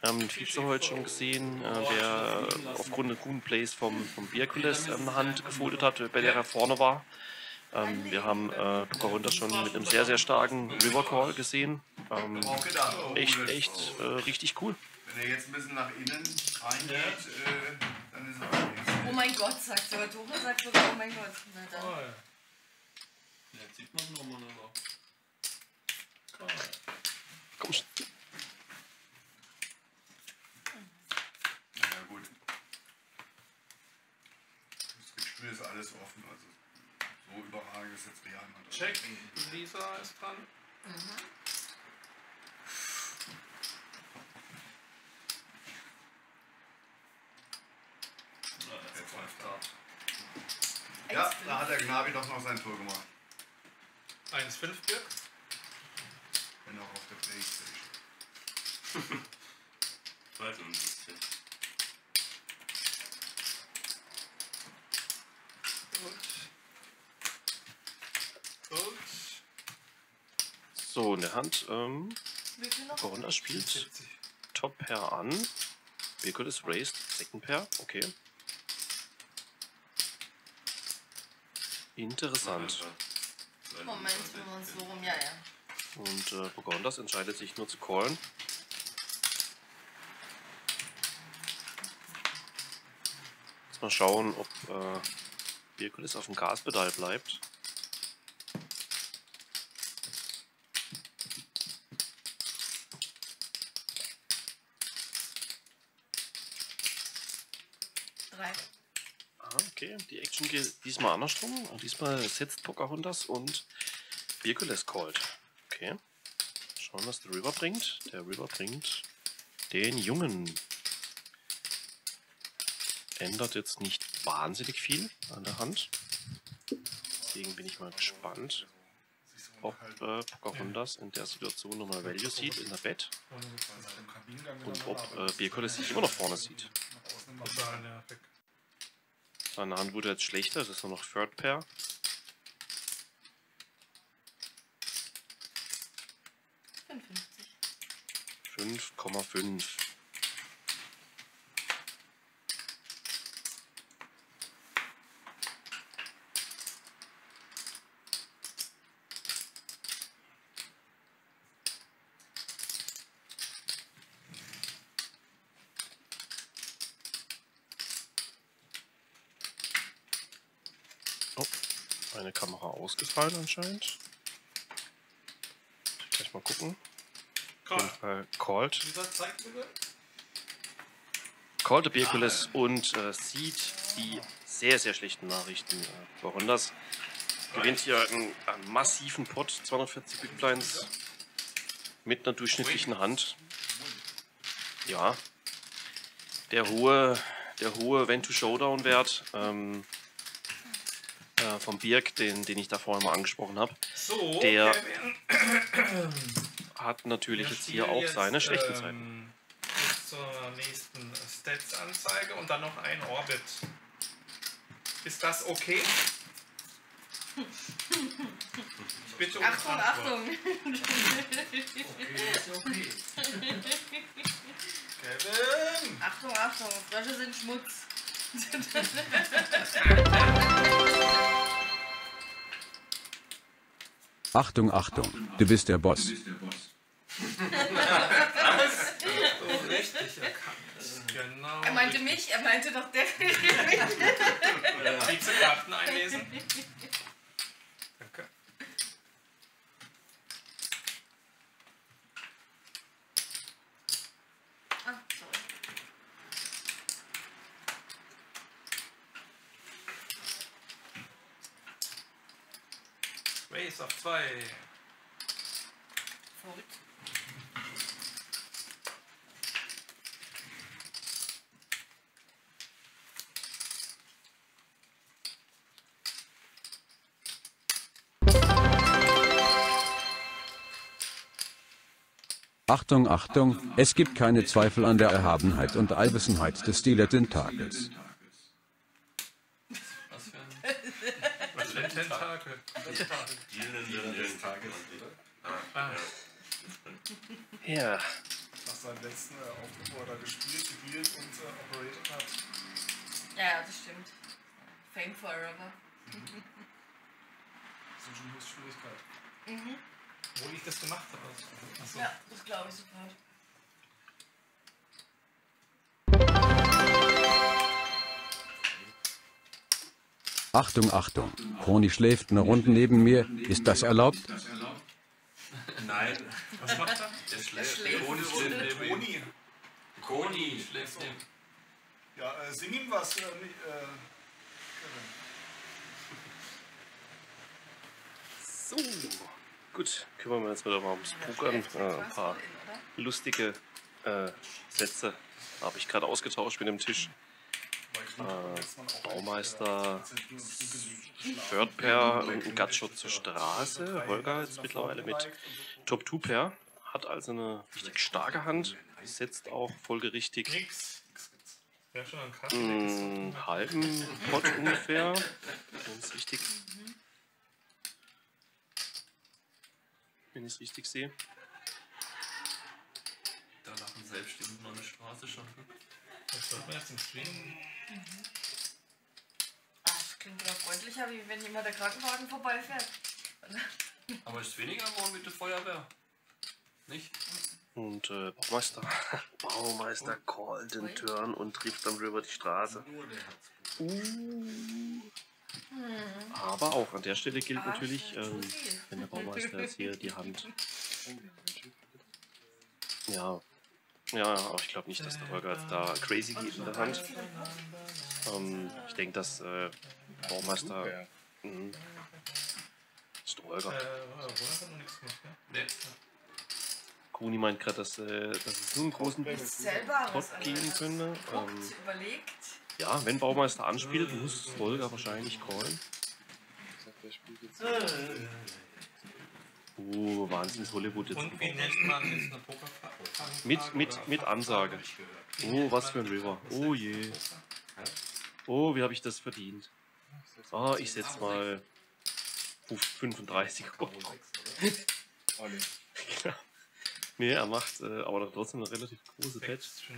Wir haben den Vize heute schon gesehen, äh, der aufgrund der guten Plays vom, vom Bierkules eine Hand gefoldet hat, bei der er vorne war. Ähm, wir haben äh, Pocahontas schon mit einem sehr, sehr starken River Call gesehen. Ähm, Auch gedacht, echt, echt äh, richtig cool. Wenn er jetzt ein bisschen nach innen reingeht, äh, dann ist er okay. Oh mein Gott, sagt sogar Tore, sagt sogar, oh mein Gott. Na dann. Oh, ja. Jetzt sieht man nochmal noch. Komm schon. Ja gut. Das Spiel ist alles offen, also so überragend ist jetzt Real Madrid. Check. Lisa ist dran. Jetzt läuft er. Ja, da hat der Gnabi doch noch sein Tor gemacht. 1,5 Birk. Wenn auch auf der Playstation. Weiß man nicht. So, in der Hand. Ähm? Pocahontas spielt 70. Top Pair an. Vehicle ist raised. Second Pair. Okay. Interessant. Moment, wenn wir uns so rum, ja, ja. Und äh, Pocahontas entscheidet sich nur zu callen. Jetzt mal schauen, ob äh, Birkulis auf dem Gaspedal bleibt. Action geht diesmal andersrum. Und diesmal setzt Pocahontas und Birkules called. Okay. Schauen, was der River bringt. Der River bringt den Jungen. Ändert jetzt nicht wahnsinnig viel an der Hand. Deswegen bin ich mal gespannt, ob äh, Pocahontas in der Situation nochmal Value sieht in der Bett. Und ob äh, Birkules sich immer noch vorne sieht. Hand wurde jetzt schlechter, es ist nur noch Third Pair. Fünfundfünfzig. 5,5. Oh, eine Kamera ausgefallen anscheinend. Gleich mal gucken. Auf jeden Fall called. Birkulis und äh, sieht die sehr, sehr schlechten Nachrichten. Äh, Pocahontas gewinnt hier einen, einen massiven Pot, 240 Big Blinds mit einer durchschnittlichen Hand. Ja, der hohe, der hohe When-to-Showdown-Wert ähm, äh, vom Birk, den, den ich da vorhin mal angesprochen habe, So, Der- Kevin. hat natürlich jetzt hier auch seine jetzt, schlechten ähm, Zeiten. Bis zur nächsten Stats-Anzeige und dann noch ein Orbit. Ist das okay? Ich bitte um Achtung, Antwort. Achtung. Kevin! Achtung, Achtung. Frösche sind Schmutz. Achtung, Achtung, du bist der Boss. So richtig erkannt. Genau. Er meinte mich, er meinte doch der. Vizekarten einlesen. Danke. ah, sorry. Race auf 2. Verrückt. Achtung, Achtung, es gibt keine Zweifel an der Erhabenheit und Allwissenheit des Dilettantakels. Was für ein. Was für ein Tentakel. des Tages. Ah, Ja, Nach seinem letzten äh, Auftritt, wo er da gespielt, gedealt und äh, operated hat. Ja, ja, das stimmt. Fame forever. Das ist schon eine Schwierigkeit. Mhm. wo ich das gemacht habe. Achso. Ja, das glaube ich sofort. Achtung, Achtung, Pony schläft eine Runde neben mir. Ist das erlaubt? Nein. Was macht er? Der Er schläft. schläft. Koni schläft neben. Toni, Koni. Schläfst neben. ja, äh, sing ihm was. Äh, äh, so. Gut, kümmern wir uns wieder mal ums Pokern. Äh, ein paar lustige äh, Sätze habe ich gerade ausgetauscht mit dem Tisch. Äh, Baumeister, Third Pair und ein Gutshot zur Straße. Holger jetzt mittlerweile mit Top 2 Pair. Hat also eine richtig starke Hand. Setzt auch folgerichtig Nix. Ja, schon an Kasten. einen halben Pot ungefähr. Wenn ich es richtig, wenn ich es richtig sehe. Da lachen selbst an der Straße schon. Das hört man jetzt im Stream. Ah, das klingt aber freundlicher, wie wenn immer der Krankenwagen vorbeifährt. Aber ist weniger geworden mit der Feuerwehr. Nicht? Und äh, Baumeister, Baumeister callt den Turn und trifft am River die Straße. Uh. Aber auch an der Stelle gilt natürlich, ähm, wenn der Baumeister jetzt hier die Hand. Ja, ja, aber ich glaube nicht, dass der Holger jetzt da crazy geht in der Hand. Ähm, ich denke, dass äh, Baumeister. Mh, ist der Holger. Äh, Roland hat noch nichts gemacht, Nee. Kuni meint gerade, dass, äh, dass es nur einen großen Pot geben könnte. Ähm, überlegt. ja, wenn Baumeister anspielt, muss Holger wahrscheinlich callen. Oh, Wahnsinns Hollywood jetzt. Und wie nennt man jetzt eine Pokerfrage? Mit, mit, mit Ansage. Oh, was für ein River. Oh je. Oh, wie habe ich das verdient? Ah, ich setze mal 35 Euro. nee, er macht äh, aber doch trotzdem eine relativ große. 55,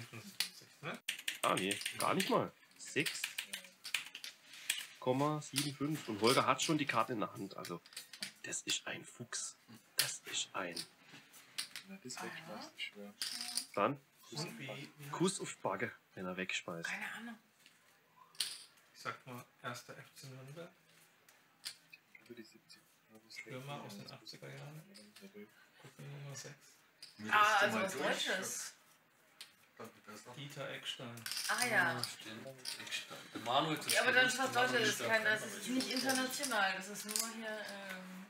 ne? Ah, nee, gar nicht mal. 6,75. Und Holger hat schon die Karte in der Hand. Also, das ist ein Fuchs. Das ist ein. Dann Und wie, wie Kuss auf Bagge, wenn er wegschmeißt. Keine Ahnung. ich sag mal, erster FC Nürnberg. Stürmer aus den 80er Jahren. Gucken Nummer 6. Ah, also was Deutsches. Dieter Eckstein. Ah ja. Stimmt. Der Manuel ist Ja, aber dann ist was Deutsches. Das ist, kein, das ist nicht international. Das ist nur hier. Ähm,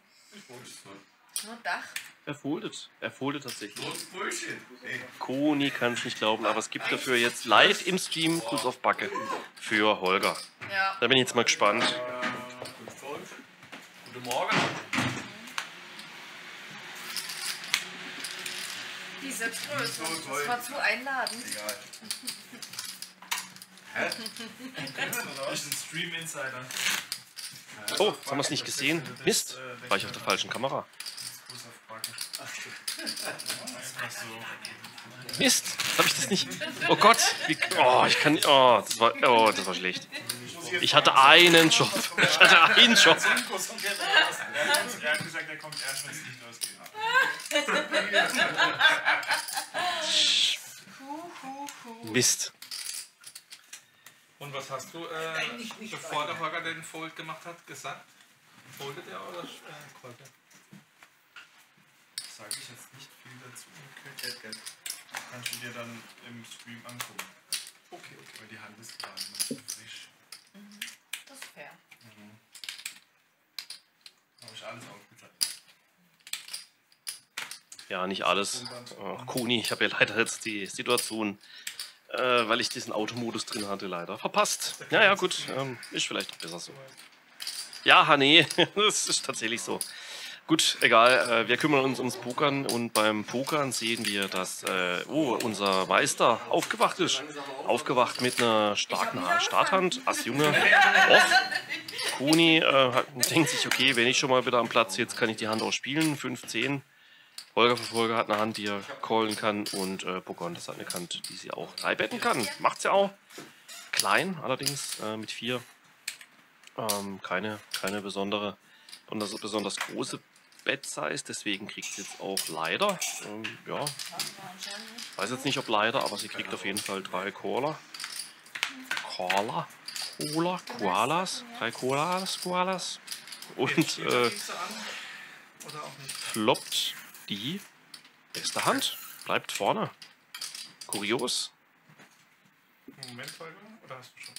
nur Dach. Er foldet. Er foldet tatsächlich. Bullshit. Ey, Koni kann es nicht glauben, aber es gibt dafür jetzt live im Stream Kuss auf Backe für Holger. Ja. Da bin ich jetzt mal gespannt. Guten Morgen. Die Selbstgröße. Das war zu einladend. egal. Das ist ein Stream Insider. Oh, jetzt haben wir es nicht gesehen. Mist, war ich auf der falschen Kamera. Mist, habe ich das nicht. Oh Gott, wie, oh, ich kann. Oh das, war, oh, das war schlecht. Ich hatte einen Job. Ich hatte einen Job. Er er hat gesagt, er kommt erst, wenn es nicht losgeht. Mist. Und was hast du, äh, bevor der Holger den Fold gemacht hat, gesagt? Foldet er oder äh, er? Sage ich jetzt nicht viel dazu. Okay. Kannst du dir dann im Stream angucken. Okay, okay. Weil die Hand ist gerade noch frisch. Das ist fair. Habe ich alles aufgezeigt. Ja, nicht alles. Oh, Koni, ich habe ja leider jetzt die Situation, äh, weil ich diesen Automodus drin hatte, leider verpasst. Ja, ja, gut. Ähm, ist vielleicht besser so. Ja, ha, nee, das ist tatsächlich so. Gut, egal. Äh, wir kümmern uns ums Pokern und beim Pokern sehen wir, dass äh, oh, unser Meister aufgewacht ist. Aufgewacht mit einer starken Starthand. Ass Junge. Och. Kuni äh, denkt sich, okay, wenn ich schon mal wieder am Platz jetzt kann ich die Hand auch spielen. 15. Holger Verfolger hat eine Hand, die er callen kann. Und äh, Pocahontas hat eine Hand, die sie auch drei betten kann. Macht sie auch. Klein allerdings äh, mit vier. Ähm, keine, keine besondere, besonders, besonders große Bet-Size. Deswegen kriegt sie jetzt auch leider. Ähm, ja, weiß jetzt nicht ob leider, aber sie kriegt auf jeden Fall drei Caller. Caller? Cola? Koalas? Drei Koalas? Koalas? Und äh, floppt die beste Hand. Bleibt vorne. Kurios. Moment, Holger? Oder hast du schon?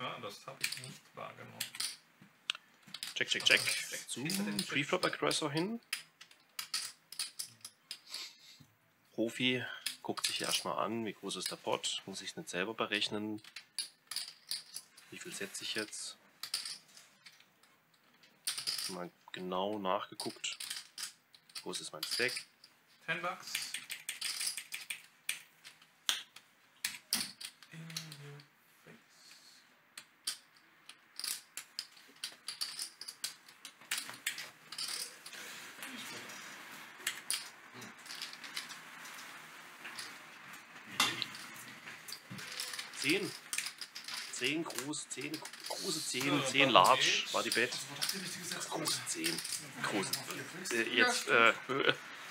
Ja, das habe ich nicht wahrgenommen. Check, check, check. Zum Preflop Aggressor hin. Profi guckt sich erstmal an, wie groß ist der Pot. Muss ich es nicht selber berechnen. Wie viel setze ich jetzt? Mal genau nachgeguckt. Groß ist mein Stack? 10 Bucks. Zehn. Zehn groß, zehn große 10, 10 Large war die Bet. Große 10. Große. Äh, jetzt, äh,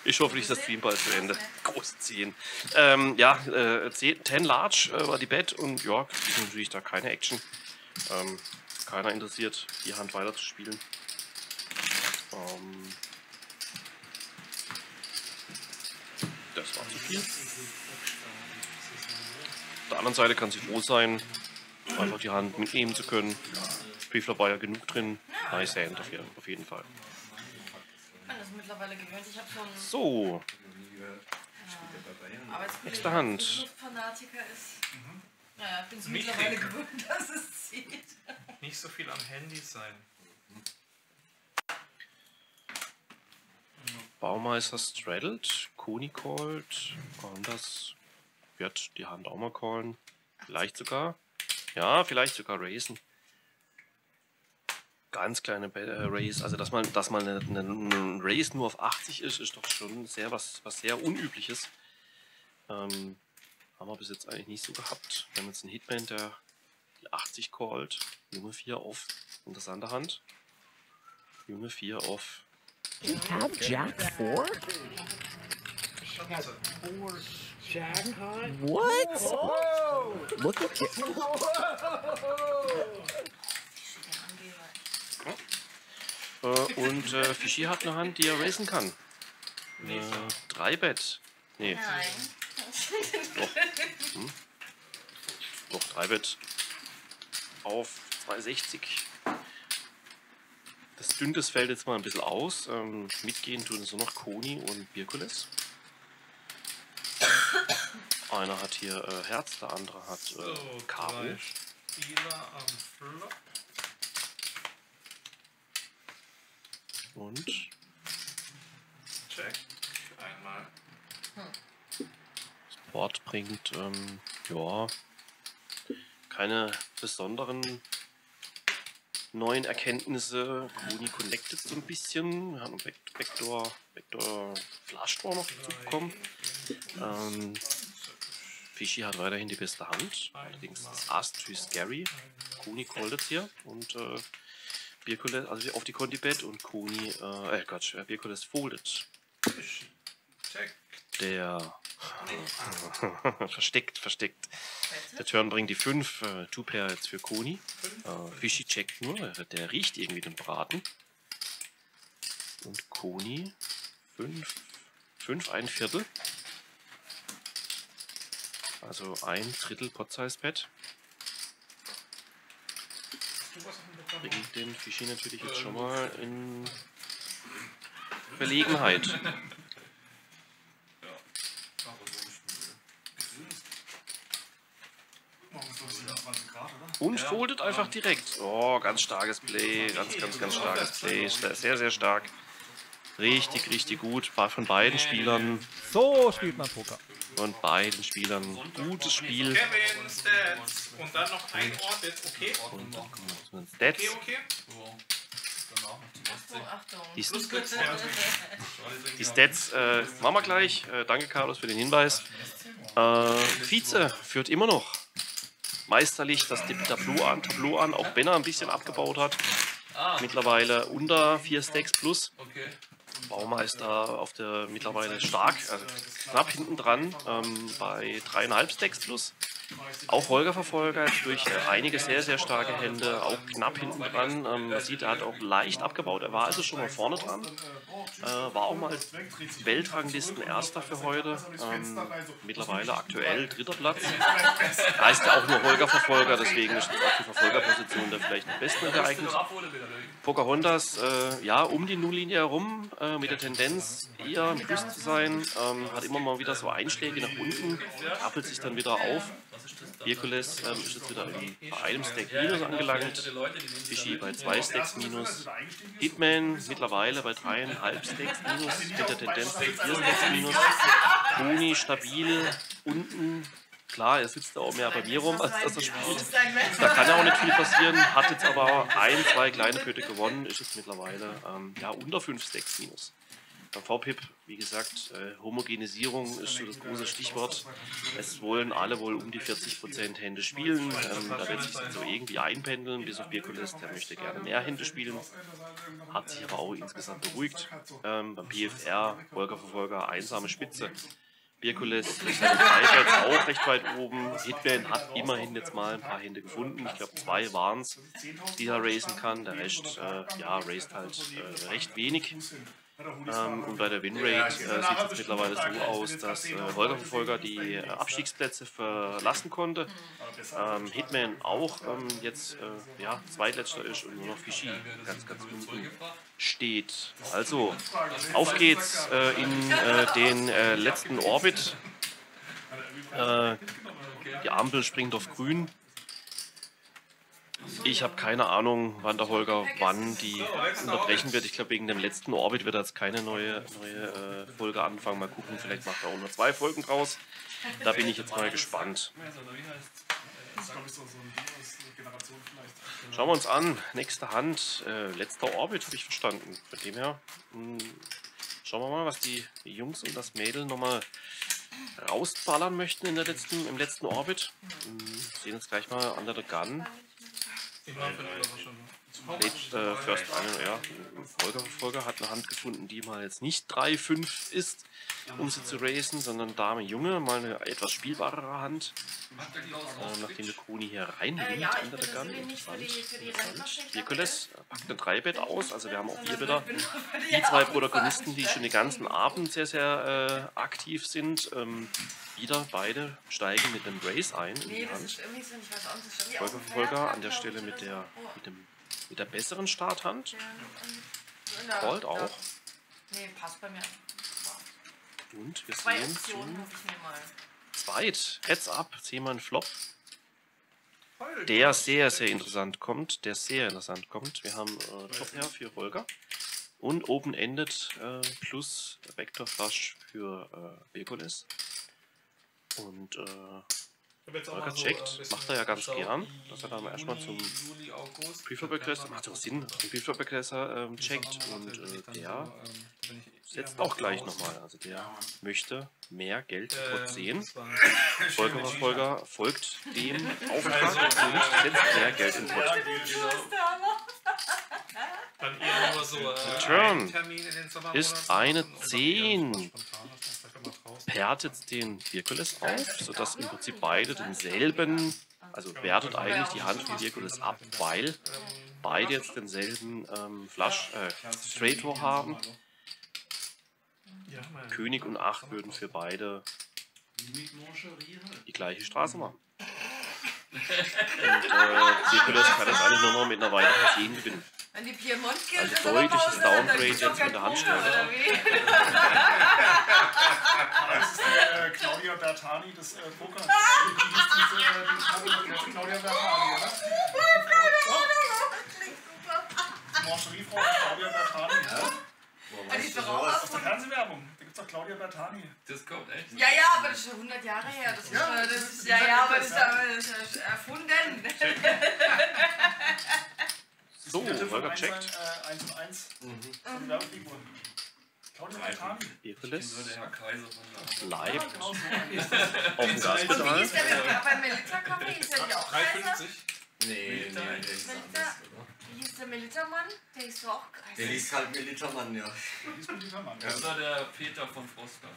ich hoffe nicht, das Stream bald zu Ende. Große 10. Ähm, ja, äh, 10, 10 Large äh, war die Bet und ja, ist natürlich da keine Action. Ähm, keiner interessiert, die Hand weiter zu spielen. Ähm, das war zu viel. Auf der anderen Seite kann sie froh sein, einfach die Hand mitnehmen zu können. Briefler war ja genug drin. Nice Hand auf jeden, auf jeden Fall. Ich bin das mittlerweile gewöhnt. Ich habe so einen So, äh, Arbeitskollegen, Nächste Hand. so Fanatiker ist. Mhm. Naja, ich bin es Nicht mittlerweile gewöhnt, dass es zieht. Nicht so viel am Handy sein. Baumeister straddelt, Kuni callt, und das wird die Hand auch mal callen. Vielleicht sogar. Ja, vielleicht sogar raisen. Ganz kleine äh, Raise, also dass man, dass man eine, eine, ein Raise nur auf 80 ist, ist doch schon sehr was, was sehr Unübliches. Ähm, haben wir bis jetzt eigentlich nicht so gehabt. Wir haben jetzt einen Hitman, der die 80 callt, Junge 4 auf, interessante Hand. Junge 4 auf You have Jack 4? Jack What? Look at you. Äh, und äh, Fischi hat eine Hand, die er racen kann. Äh, drei Bet. Nee, Nein. Doch. Hm? doch drei Bet. Auf 260. Das Dünnes fällt jetzt mal ein bisschen aus. Ähm, mitgehen tun es nur noch Koni und Birkules. Einer hat hier äh, Herz, der andere hat äh, So, Spieler am Flop. Und Check. Einmal. Board bringt, ähm, ja, keine besonderen neuen Erkenntnisse. Kuni connected so ein bisschen. Wir haben Back Backdoor, Backdoor Flush Draw noch dazu bekommen. Ähm, Fischi hat weiterhin die beste Hand. Allerdings das Ass too scary. Kuni callt jetzt hier und äh, Birkules, also auf die Conti-Bet und Kuni, äh, äh Gott, äh, Birkules foldet. Check. Der versteckt, versteckt. Der Turn bringt die 5, äh, Two Pair jetzt für Koni. Äh, Fischi checkt nur, der, der riecht irgendwie den Braten. Und Koni 5, 5, ein Viertel. Also ein Drittel Pot-Size-Pad. Bringt den Fischi natürlich jetzt schon mal in Verlegenheit. Morgen ist doch 27 Grad, oder? Und foldet einfach direkt. Oh, ganz starkes Play. Ganz, ganz, ganz starkes Play. Sehr, sehr stark. Richtig, richtig gut. War von beiden Spielern. So spielt man Poker. Von beiden Spielern. Gutes Spiel. Kevin, Stats. Und dann noch ein Ort jetzt, okay? Stats. Okay, okay. Die, Glücks, ja. die Stats äh, machen wir gleich. Äh, danke, Carlos, für den Hinweis. Äh, Vize führt immer noch meisterlich das Tableau an, Tableau an, auch wenn er ein bisschen abgebaut hat. Mittlerweile unter 4 Stacks plus. Baumeister auf der mittlerweile stark, also knapp hinten dran ähm, bei dreieinhalb Stacks plus. Auch Holger Verfolger durch einige sehr, sehr starke Hände, auch knapp hinten dran. Ähm, man sieht, er hat auch leicht abgebaut. Er war also schon mal vorne dran. Äh, war auch mal Weltranglisten Erster für heute. Ähm, mittlerweile aktuell dritter Platz. Heißt ja auch nur Holger Verfolger, deswegen ist auch die Verfolgerposition da vielleicht am besten geeignet. Pocahontas, äh, ja, um die Nulllinie herum, äh, mit der Tendenz eher ein Plus zu sein, ähm, hat immer mal wieder so Einschläge nach unten, rappelt sich dann wieder auf. Herkules ähm, ist jetzt wieder bei einem Stack minus angelangt, Fischi bei zwei Stacks minus, Hitman mittlerweile bei dreieinhalb Stacks minus, mit der Tendenz zu vier Stacks minus, Koni stabil unten, klar, er sitzt da auch mehr bei mir rum, als dass er spielt. Da kann ja auch nicht viel passieren, hat jetzt aber ein, zwei kleine Pötte gewonnen, ist jetzt mittlerweile ähm, ja, unter 5 Stacks minus. beim VPIP, wie gesagt, äh, Homogenisierung ist so das große Stichwort. Es wollen alle wohl um die 40% Hände spielen. Ähm, da wird sich so irgendwie einpendeln, bis auf Birkulis, der möchte gerne mehr Hände spielen. Hat sich aber auch insgesamt beruhigt. Ähm, beim PFR, Volker Verfolger, einsame Spitze. Birkules ist Freibirds auch recht weit oben. Hitman hat immerhin jetzt mal ein paar Hände gefunden. Ich glaube, zwei waren es, die er racen kann. Der Rest, äh, ja, raced halt äh, recht wenig. Ähm, und bei der Winrate äh, sieht es jetzt mittlerweile so aus, dass äh, Holger Verfolger die äh, Abstiegsplätze verlassen konnte. Ähm, Hitman auch ähm, jetzt äh, ja, zweitletzter ist und nur noch Fischi ganz, ganz unten steht. Also, auf geht's äh, in äh, den äh, letzten Orbit. Die Ampel springt auf grün. Ich habe keine Ahnung, wann der Holger wann die unterbrechen wird. Ich glaube, wegen dem letzten Orbit wird er jetzt keine neue, neue äh, Folge anfangen. Mal gucken, vielleicht macht er auch nur zwei Folgen draus. Da bin ich jetzt mal gespannt. Schauen wir uns an. Nächste Hand. Äh, letzter Orbit habe ich verstanden. Von dem her mh, schauen wir mal, was die Jungs und das Mädel nochmal rausballern möchten in der letzten, im letzten Orbit. Mh, sehen jetzt gleich mal Under the Gun. Ich war für eine Überraschung. Late, äh, First eine, ja, Folger, Folger hat eine Hand gefunden, die mal jetzt nicht 3-5 ist, um sie zu racen, sondern Dame Junge, mal eine etwas spielbarere Hand. Äh, nachdem der Kuni hier reinnimmt Äh, ja, unter der Gun. Virkules packt ein Dreibett aus, also wir haben auch hier wieder die zwei Protagonisten, die schon den ganzen Abend sehr, sehr äh, aktiv sind. Ähm, wieder beide steigen mit einem Race ein in die Hand. Volker Feiertag, an der Stelle mit der. Oh, mit, dem, mit der besseren Starthand. ja, da- auch. Nee, passt bei mir. Und wir Zwei sehen Optionen zu hoffe ich mir mal. zweit. Heads up, zehnmal ein Flop. Der sehr, sehr interessant kommt. Der sehr interessant kommt. Wir haben äh, Top Air für Volker. Und Open-Ended äh, plus Vector Flush für äh, Virkulis. Und äh, so, checkt, äh, bisschen macht er ja ganz gern, dass er dann erstmal zum Preferred macht auch Sinn, den Preferred ähm, checkt und äh, der setzt auch gleich nochmal. Also der möchte mehr Geld Ähm, dort sehen. das war- Folgerverfolger folgt dem Auftrag und setzt mehr Geld in Pot. Dann eher nur so äh, Turn ein Termin in den Sommermonaten ist eine machen oder 10. Pertet den Virkules auf, sodass im Prinzip beide denselben, also wertet eigentlich die Hand von Virkules ab, weil beide jetzt denselben ähm, Flush, äh, Straight Draw haben. König und Acht würden für beide die gleiche Straße machen. Und äh, Virkules kann jetzt eigentlich nur noch mit einer weiteren 10 gewinnen. Wenn die Piemont gilt, Also ist deutliches Downgrade jetzt von kein der Hand Poker, oder wie? Das ist die äh, Claudia Bertani des äh, Poker. Wie hieß diese, äh, die Claudia- Claudia Bertani, oder? Mancheriefrau Claudia Bertani. Ja, die ist doch auch Aus der. Fernsehwerbung. Da gibt es doch Claudia Bertani. Das kommt echt. Ja, ja, aber das ist schon 100 Jahre her. Das ist, Ja, äh, das das ist, ist- ja, ja, aber das ist, ja. aber das ist erfunden. So, Holger checkt. an, Äh, 1 und 1. Von der Werbefigur. Claudia Bertani. Virkules Nur der Herr Kaiser von der bleibt ist auf dem Wie Gaspedal. hieß der mit, bei Melita Kaffee? Hieß der nicht auch Kaiser? 3,50? Nee, nee, der ist oder? wie hieß der Melita-Mann? Der hieß doch auch Der Kaiser. hieß halt Militermann, ja. Dies mit dieser Mann. Das war der Peter von Froster.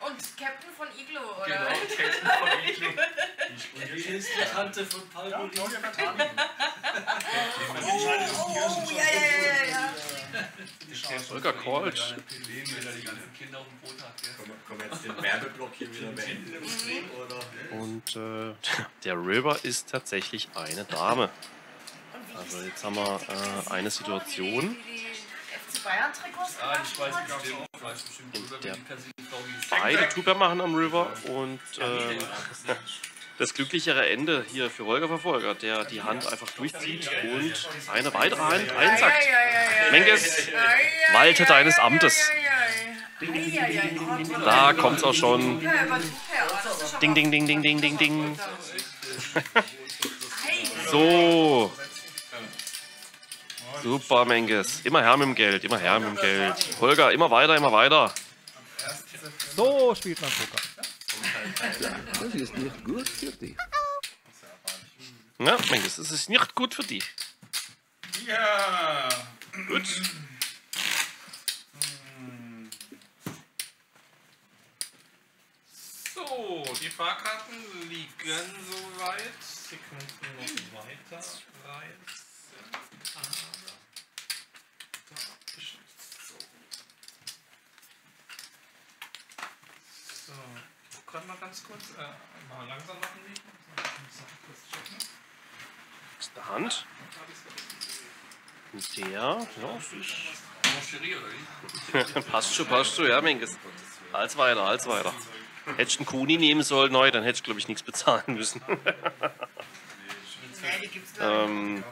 Und Captain von Iglo, oder? Genau, Captain von Iglo. Und wie ist die Tante von Paul Ja? Claudia. Die Bier schon Oh, ja, ja, ja, ja. Er die hat, gell? Können wir- jetzt den Werbeblock hier wieder beenden im Stream, oder? Und äh, der River ist tatsächlich eine Dame. Also jetzt haben wir äh, eine Situation, Bayern-Trikots Ah, ich weiß bestimmt, ich weiß bestimmt, wie der beide Tuber machen am River und äh, das glücklichere Ende hier für Holger Verfolger, der die Hand einfach durchzieht und eine weitere Hand einsackt. Ei, ei, ei, ei, Menges, walte ei, deines ei, Amtes. oh, Da kommt's auch schon. Ding, ding, ding, ding, ding, ding, ding. So, Super, Menges. Immer her mit dem Geld, immer her mit dem Geld. Holger, immer weiter, immer weiter. So spielt man Poker. Das ist nicht gut für dich. Ja, Menges, das ist nicht gut für dich. Ja. Gut. So, die Fahrkarten liegen soweit. Sie könnten noch weiter reizen. Aber da ist nichts so. So, grad mal ganz kurz. Äh, mal langsam machen der Hand. Und der, ja, passt schon, passt schon, ja, Menges. Als weiter, als weiter. Hättest du einen Kuni nehmen sollen neu, dann hättest du, glaube ich, nichts bezahlen müssen. Ähm,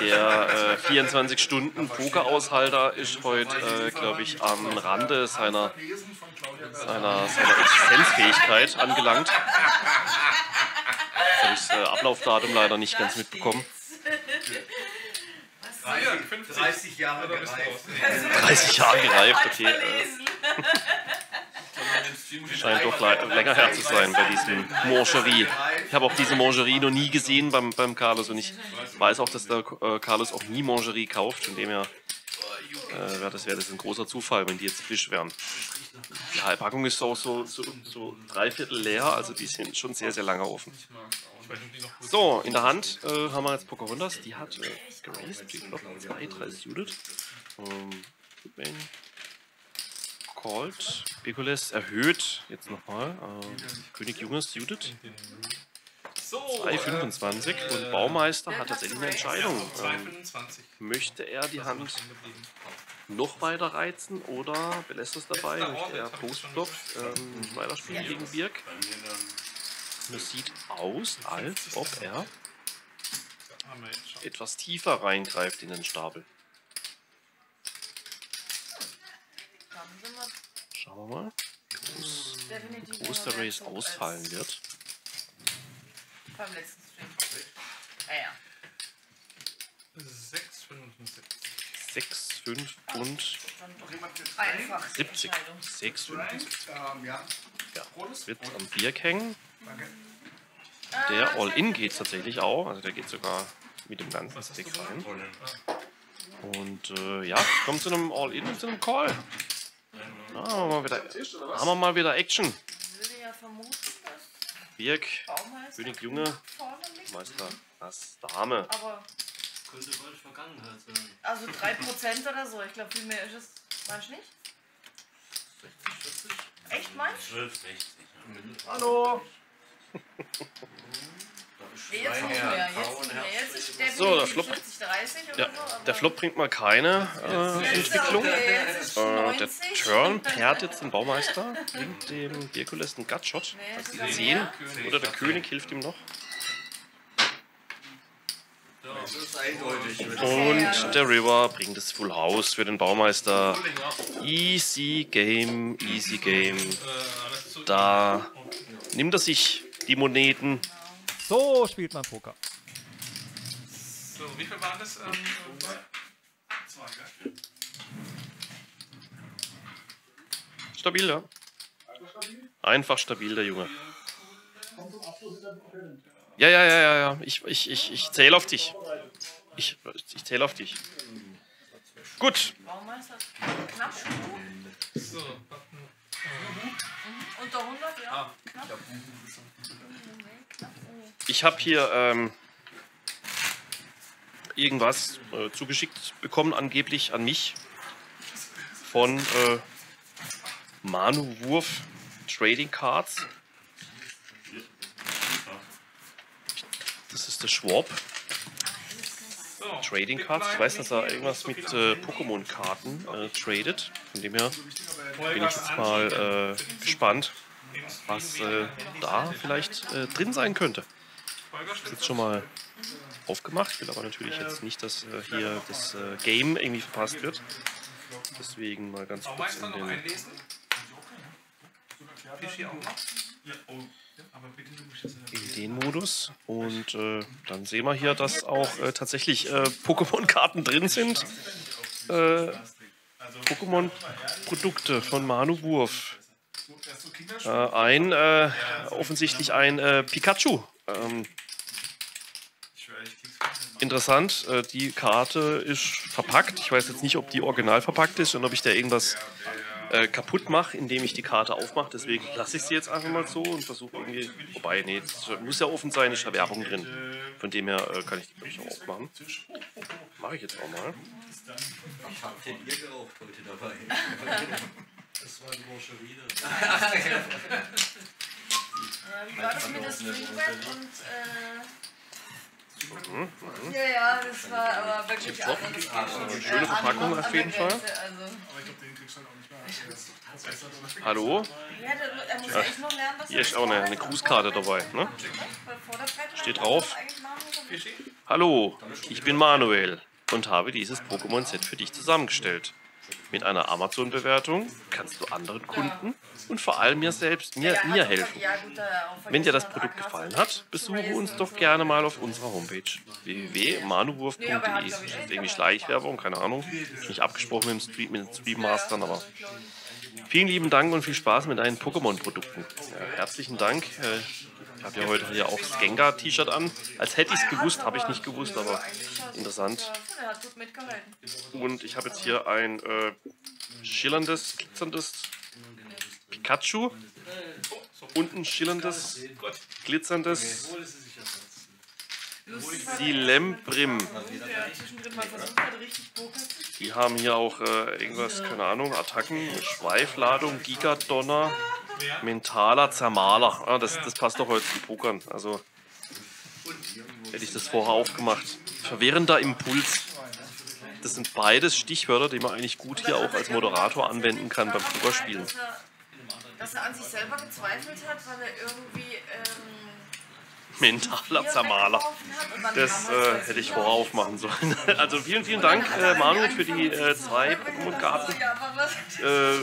der äh, 24-Stunden-Poker-Aushalter ist heute, äh, glaube ich, am Rande seiner, seiner, seiner Existenzfähigkeit angelangt. Jetzt habe ich das äh, Ablaufdatum leider nicht ganz mitbekommen. 30, 30 Jahre gereift. 30 Jahre gereift, okay. Scheint doch länger her zu sein bei diesem Mangerie. Ich habe auch diese Mangerie noch nie gesehen beim, beim Carlos und ich weiß auch, dass der äh, Carlos auch nie Mangerie kauft, von dem her äh, wäre das, wär das ein großer Zufall, wenn die jetzt Fisch wären. Die Halbpackung ist auch so, so, so dreiviertel leer, also die sind schon sehr, sehr lange offen. So, in der Hand äh, haben wir jetzt Pocahontas, die hat äh, geraced, ich glaube 2, 3 Suited. Ähm, called, Bekules erhöht, jetzt nochmal, äh, König Junges suited. So, 2,25 und Baumeister hat tatsächlich eine Entscheidung. Ähm, 2,25. möchte er die Hand noch weiter reizen oder belässt es dabei? Möchte er Postflop ähm, weiterspielen gegen Birk? Das sieht aus, als ob er etwas tiefer reingreift in den Stapel. Mal, groß, definitiv wie groß der immer Race ausfallen wird. Beim letzten Stream. Ja, ja. 6,75. 6, 5 und Dann doch einfach. 70. Entscheidung. 6, 5. Ähm, ja. Ja, wird am Birk hängen. Der All-In geht tatsächlich auch, also der geht sogar mit dem ganzen Stick rein. Und äh, ja, kommt zu einem All-In und zu einem Call. Na, haben, wir mal wieder, haben wir mal wieder Action. Ich würde ja vermuten, dass Birk, König Junge. Meister, das Dame. Aber Könnte bald Vergangenheit sein. also 3% oder so. Ich glaube, viel mehr ist es. Meinst du nicht? 60, 40? Echt meinst 12, 60. Hallo! Jetzt nicht mehr. Jetzt mehr. Jetzt ist Herzschläge. So, der Flop. 40, 30 oder Ja, so. der Flop bringt mal keine äh, Entwicklung. okay, Äh, der 90. Turn pairt jetzt den Baumeister, bringt dem Birkules einen Gutshot. Nee, es ist sogar 10 mehr. oder der König hilft ihm noch. Und der River bringt das Full House für den Baumeister. Easy Game, easy Game. Da nimmt er sich die Moneten. So spielt man Poker. So, wie viel waren das? Ähm, Zwei, gell? Stabil, ja. Einfach stabil, der Junge. Ja, ja, ja, ja, ja. Ich, ich, ich, ich zähle auf dich. Ich, ich zähle auf dich. Gut. Baumeister knapp. so, Button. Unter 100, ja. Ah. Knapp. Ich habe hier ähm, irgendwas äh, zugeschickt bekommen, angeblich an mich, von äh, Manu Wurf Trading Cards. Das ist der Schwab Trading Cards. Ich weiß, dass er irgendwas mit äh, Pokémon-Karten äh, tradet. Von dem her bin ich jetzt mal äh, gespannt, was äh, da vielleicht äh, drin sein könnte. Ist jetzt schon mal aufgemacht. Ich will aber natürlich jetzt nicht, dass äh, hier das äh, Game irgendwie verpasst wird. Deswegen mal ganz kurz in noch den einlesen? Fischi auch noch? Ja. Ja, aber bitte, du musst das in in den Modus. Und äh, dann sehen wir hier, dass auch äh, tatsächlich äh, Pokémon-Karten drin sind. Äh, Pokémon-Produkte von Manu Wurf. Äh, ein, äh, offensichtlich ein äh, Pikachu. Ähm, interessant, äh, die Karte ist verpackt. Ich weiß jetzt nicht, ob die original verpackt ist und ob ich da irgendwas äh, kaputt mache, indem ich die Karte aufmache. Deswegen lasse ich sie jetzt einfach mal so und versuche irgendwie. Wobei, nee, es muss ja offen sein, ist ja Werbung drin. Von dem her äh, kann ich die gleich auch aufmachen. Mache ich jetzt auch mal. Was habt denn ihr geraucht heute dabei? Das war die Woche wieder. Ja, wie war das mit der Streetband und äh, Mhm. Ja, ja, das war aber wirklich. Also, Äh, schöne Verpackung auf jeden Fall. Grenze, Also. Aber ich glaube, den kriegst du halt auch nicht mehr verbessert oder Hallo? Ja, der, er muss Ja, echt noch lernen, was Hier ist auch eine, eine Grußkarte dabei. Ne? Steht drauf. Hallo, ich bin Manuel und habe dieses Pokémon-Set für dich zusammengestellt. Mit einer Amazon-Bewertung kannst du anderen Kunden und vor allem mir selbst, mir, mir helfen. Wenn dir das Produkt gefallen hat, besuche uns doch gerne mal auf unserer Homepage www.manuwurf.de. Das ist irgendwie Schleichwerbung, keine Ahnung. Nicht abgesprochen mit, dem Stream, mit den Streammastern, aber vielen lieben Dank und viel Spaß mit deinen Pokémon-Produkten. Ja, herzlichen Dank. Äh, Ich habe ja heute hier auch das Gengar-T-Shirt an. Als hätte ich es gewusst, habe ich nicht gewusst, aber interessant. Er. Und ich habe jetzt hier ein äh, schillerndes, glitzerndes Pikachu. Und ein schillerndes, glitzerndes Poker zu Die haben hier auch äh, irgendwas, keine Ahnung, Attacken, Schweifladung, Gigadonner, mentaler Zermaler. Ah, das, das passt doch heute zum Pokern. Also hätte ich das vorher aufgemacht. Verwehrender Impuls. Das sind beides Stichwörter, die man eigentlich gut hier auch als Moderator anwenden kann beim Pokerspielen. dass er, dass er an sich selber gezweifelt hat, weil er irgendwie ähm, Mentaler Zermaler. Das äh, hätte ich vorher aufmachen sollen. Also vielen, vielen Dank, äh, Manu, für die äh, zwei Pokémon-Karten. Äh,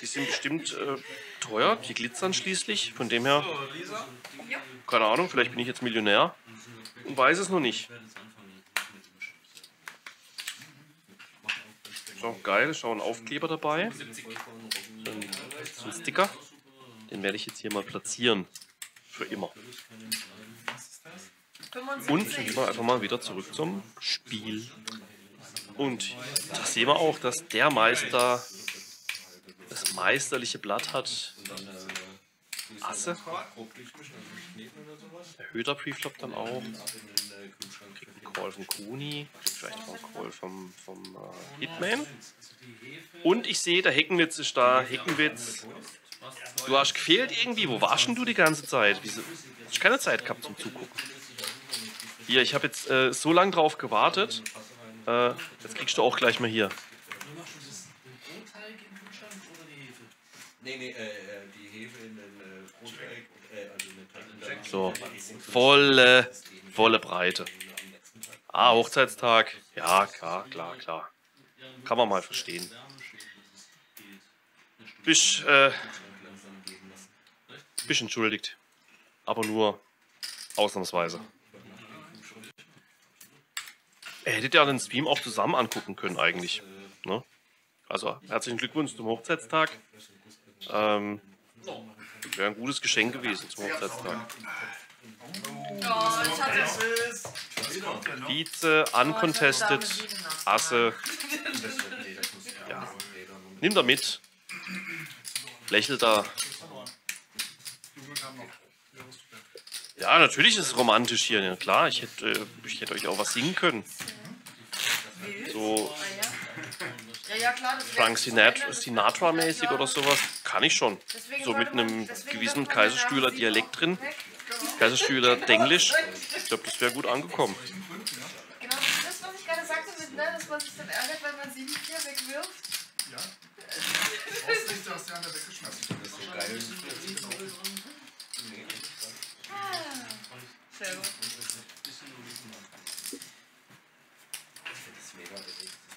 die sind bestimmt äh, teuer, die glitzern schließlich. Von dem her, keine Ahnung, vielleicht bin ich jetzt Millionär und weiß es noch nicht. So, geil, ist auch ein Aufkleber dabei. So ein Sticker. Den werde ich jetzt hier mal platzieren. Für immer. Und gehen wir einfach mal wieder zurück zum Spiel. Und da sehen wir auch, dass der Meister das meisterliche Blatt hat. Asse. Erhöhter Preflop dann auch. Kriegt einen Call von Kuni. Vielleicht auch einen Call vom, vom äh, Hitman. Und ich sehe, der Heckenwitz ist da. Heckenwitz. Du hast gefehlt irgendwie. Wo warst denn du die ganze Zeit? Wieso? Hast keine Zeit gehabt zum Zugucken. Hier, ich habe jetzt äh, so lange drauf gewartet. Äh, jetzt kriegst du auch gleich mal hier. Nee, nee, äh, äh, die Hefe in den äh, Brotteig und äh, also So, volle, volle Breite. Ah, Hochzeitstag. Ja, klar, klar, klar. Kann man mal verstehen. Bist, äh, bist entschuldigt. Aber nur ausnahmsweise. Ihr hättet ja den Stream auch zusammen angucken können eigentlich. Ne? Also herzlichen Glückwunsch zum Hochzeitstag. Ähm, Wäre ein gutes Geschenk gewesen zum Hochzeitstag. Oh, uncontested, Asse. Ja. Nimm da mit. Lächelt da. Ja, natürlich ist es romantisch hier. Ja, klar, ich hätte, äh, ich hätte euch auch was singen können. So Ja, ja, klar, das Frank Sinatra, Sinatra-mäßig oder sowas. Kann ich schon. So mit einem gewissen Kaiserstühler Dialekt drin. Kaiserstühler Denglisch. Ich glaube, das wäre gut angekommen. Genau, das, was ich gerade sagte, mit, ne, dass man sich dann ärgert, wenn man 7 4 wegwirft. Ja. Brauchst du nicht, du hast die andere weggeschmissen. Das ist so geil.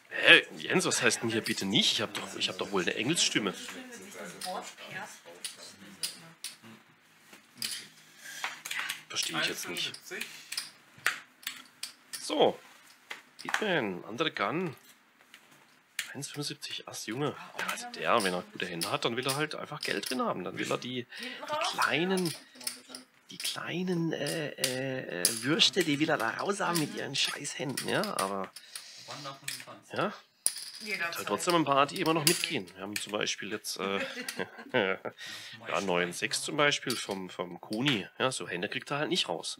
Hä, Jens, was heißt denn hier bitte nicht? Ich habe doch, hab doch wohl eine Engelsstimme. verstehe ich jetzt nicht. 1,75. So. Hitman, andere Gun. 1,75 Ass, Junge. Also der, wenn er gute Hände hat, dann will er halt einfach Geld drin haben. Dann will er die, die kleinen, die kleinen äh, äh, äh, Würste, die will er da raus haben mit ihren scheiß Händen, ja. Aber ja, Jeder halt trotzdem ein paar, die immer noch mitgehen. Wir haben zum Beispiel jetzt äh, ja, 9,6 zum Beispiel vom, vom Kuni. Ja, so Hände kriegt er halt nicht raus.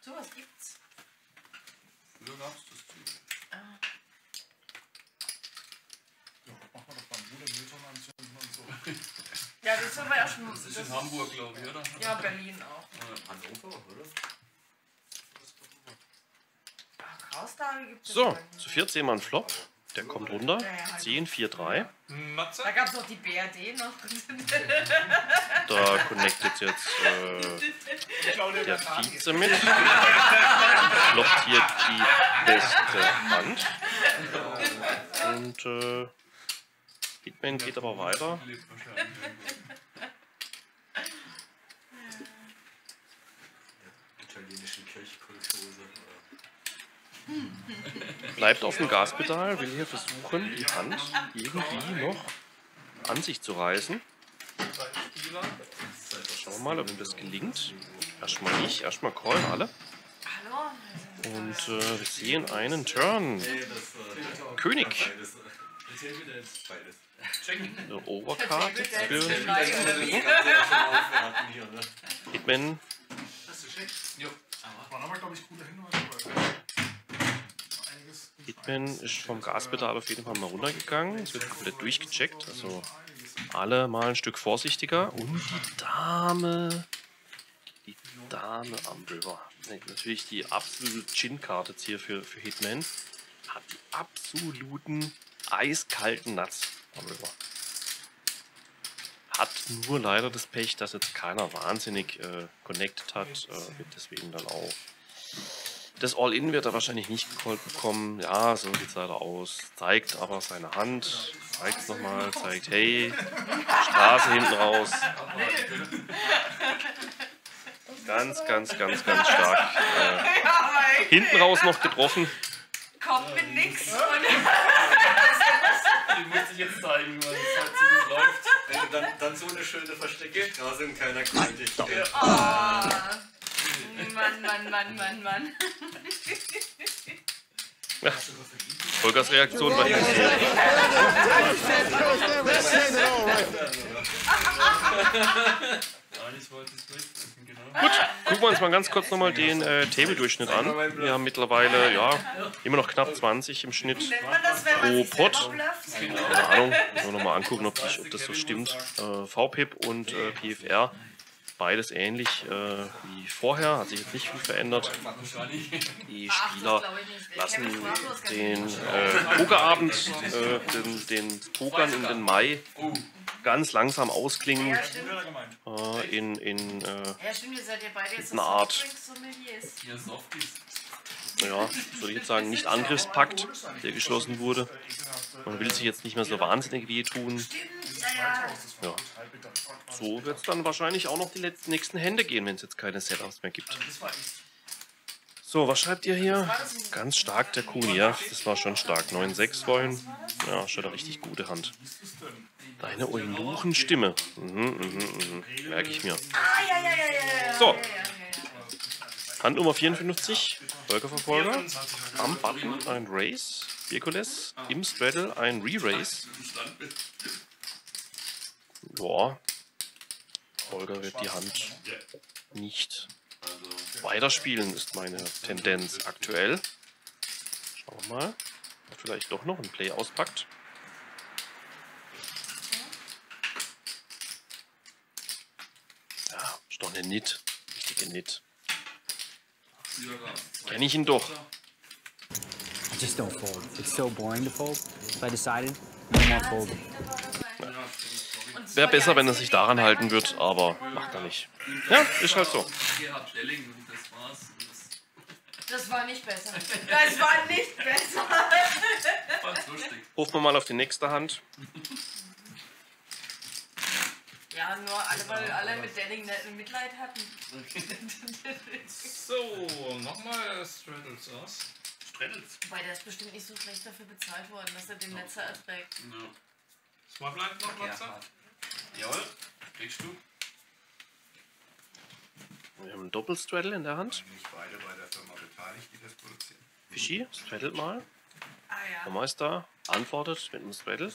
So was gibt's. Früher gab's das Zeug. Mach mal doch beim Bruder Müllton anzünden und so. Ja, das ist aber ja schon. Das ist in Hamburg, glaube ich, oder? Ja, Berlin auch. Hannover, oder? Ach, Kraustage gibt's ja So, zu viert sehen wir einen Flop. Der kommt runter. 10, 4, 3. Matze? Da gab's noch die BRD noch. Da connectet jetzt äh, der Vize mit. Floppt hier die beste Hand. Und äh, Hitman geht aber weiter. Bleibt auf dem Gaspedal, will hier versuchen, die Hand irgendwie noch an sich zu reißen. Schauen wir mal, ob ihm das gelingt. Erstmal nicht, erstmal callen alle. Hallo? Und äh, wir sehen einen Turn. Nee, das König. Eine Overcard für dabei, Das kannst du ja schon aufwerten hier, ne? Hitman. Hast du check? Jo. Waren aber, glaube ich, gute Hinweise. weil Einiges. Hitman ist vom Gaspedal auf jeden Fall mal runtergegangen. Es wird komplett durchgecheckt. Also alle mal ein Stück vorsichtiger. Und die Dame. Die Dame am River. Natürlich die absolute Chin-Karte jetzt hier für, für Hitman. Hat die absoluten eiskalten Nuts am River. Hat nur leider das Pech, dass jetzt keiner wahnsinnig äh, connected hat. Äh, wird deswegen dann auch das All-In wird er wahrscheinlich nicht gecallt bekommen. Ja, so sieht es leider aus. Zeigt aber seine Hand. Zeigt es nochmal. Zeigt, hey, Straße hinten raus. Ganz, ganz, ganz, ganz stark. Äh, hinten raus noch getroffen. kommt mit nix. Und Den musste ich jetzt zeigen, weil es halt so gut läuft. Wenn du dann, dann so eine schöne versteckte Straße und keiner kennt dich. oh. Mann, Mann, Mann, Mann, Mann. Ja. Volkers Reaktion war nicht. Gut, gucken wir uns mal ganz kurz nochmal den äh, Table-Durchschnitt an. Wir haben mittlerweile, ja, immer noch knapp 20 im Schnitt pro Pot. Keine Ahnung, müssen wir nochmal angucken, ob, ich, ob das so stimmt. Äh, VPIP und äh, PFR, beides ähnlich äh, wie vorher, hat sich jetzt nicht viel verändert. Die Spieler lassen den äh, Pokerabend, äh, den, den Pokern in den Mai ganz langsam ausklingen Ja, stimmt. äh, in, in äh, Ja, stimmt, ihr seid ja beide jetzt so Eine Art. Ja, würde ich jetzt sagen, nicht Angriffspakt, der geschlossen wurde. Man will sich jetzt nicht mehr so wahnsinnig wehtun. Ja. So wird es dann wahrscheinlich auch noch die letzten nächsten Hände gehen, wenn es jetzt keine Setups mehr gibt. So, was schreibt ihr hier? Ganz stark der Kuni, ja. Das war schon stark. 9,6 vorhin. Ja, schon eine richtig gute Hand. Deine Eunuchenstimme. Mhm, mhm, mhm. Merke ich mir. So. Hand Nummer 54, Völkerverfolger. Am Button ein Race, Birkules. Im Straddle ein Re-Race. Ja. Holger wird die Hand nicht weiterspielen, ist meine Tendenz aktuell. Schauen wir mal, ob vielleicht doch noch ein Play auspackt. Ja, ist doch eine Nit. Richtige Nit. Kenn ich ihn doch. I just don't fold. It's so boring to fold. So I decided, no more folding. Wäre besser, wenn er sich daran halten wird, aber macht er nicht. Ja, ist halt so. Das war nicht besser. Das war nicht besser. Rufen wir mal auf die nächste Hand. Ja, nur alle, weil alle mit ne- Mitleid hatten. So, nochmal Straddles aus. Straddles? Wobei der ist bestimmt nicht so schlecht dafür bezahlt worden, dass er den Netzer erträgt. Smartline noch was? Jawohl, kriegst du. Wir haben einen Doppelstraddle in der Hand. Nicht beide bei der Firma beteiligt, die das produzieren. Fischi, straddelt mal. Der Meister antwortet mit einem Straddle.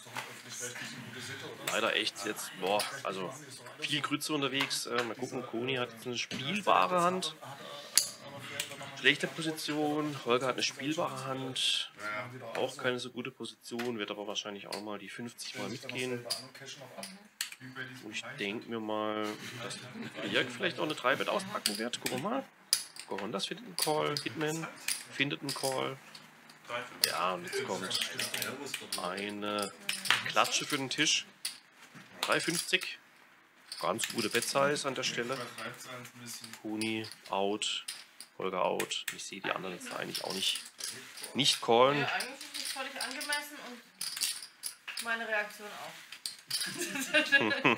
Leider echt jetzt, boah, also viel Grütze unterwegs. Äh, mal gucken, Koni hat jetzt eine spielbare Hand. Schlechte Position. Holger hat eine spielbare Hand. Auch keine so gute Position. Wird aber wahrscheinlich auch mal die 50 mal mitgehen. Und ich denke mir mal, dass Jörg vielleicht auch eine 3-Bet auspacken wird. Gucken wir mal. Gorondas findet einen Call. Hitman findet einen Call. Ja, und jetzt kommt eine Klatsche für den Tisch. 3,50. Ganz gute Bet-Size an der Stelle. Kuni out. Holger out. Ich sehe die anderen jetzt eigentlich auch nicht, nicht callen. Ja, eigentlich ist es völlig angemessen und meine Reaktion auch.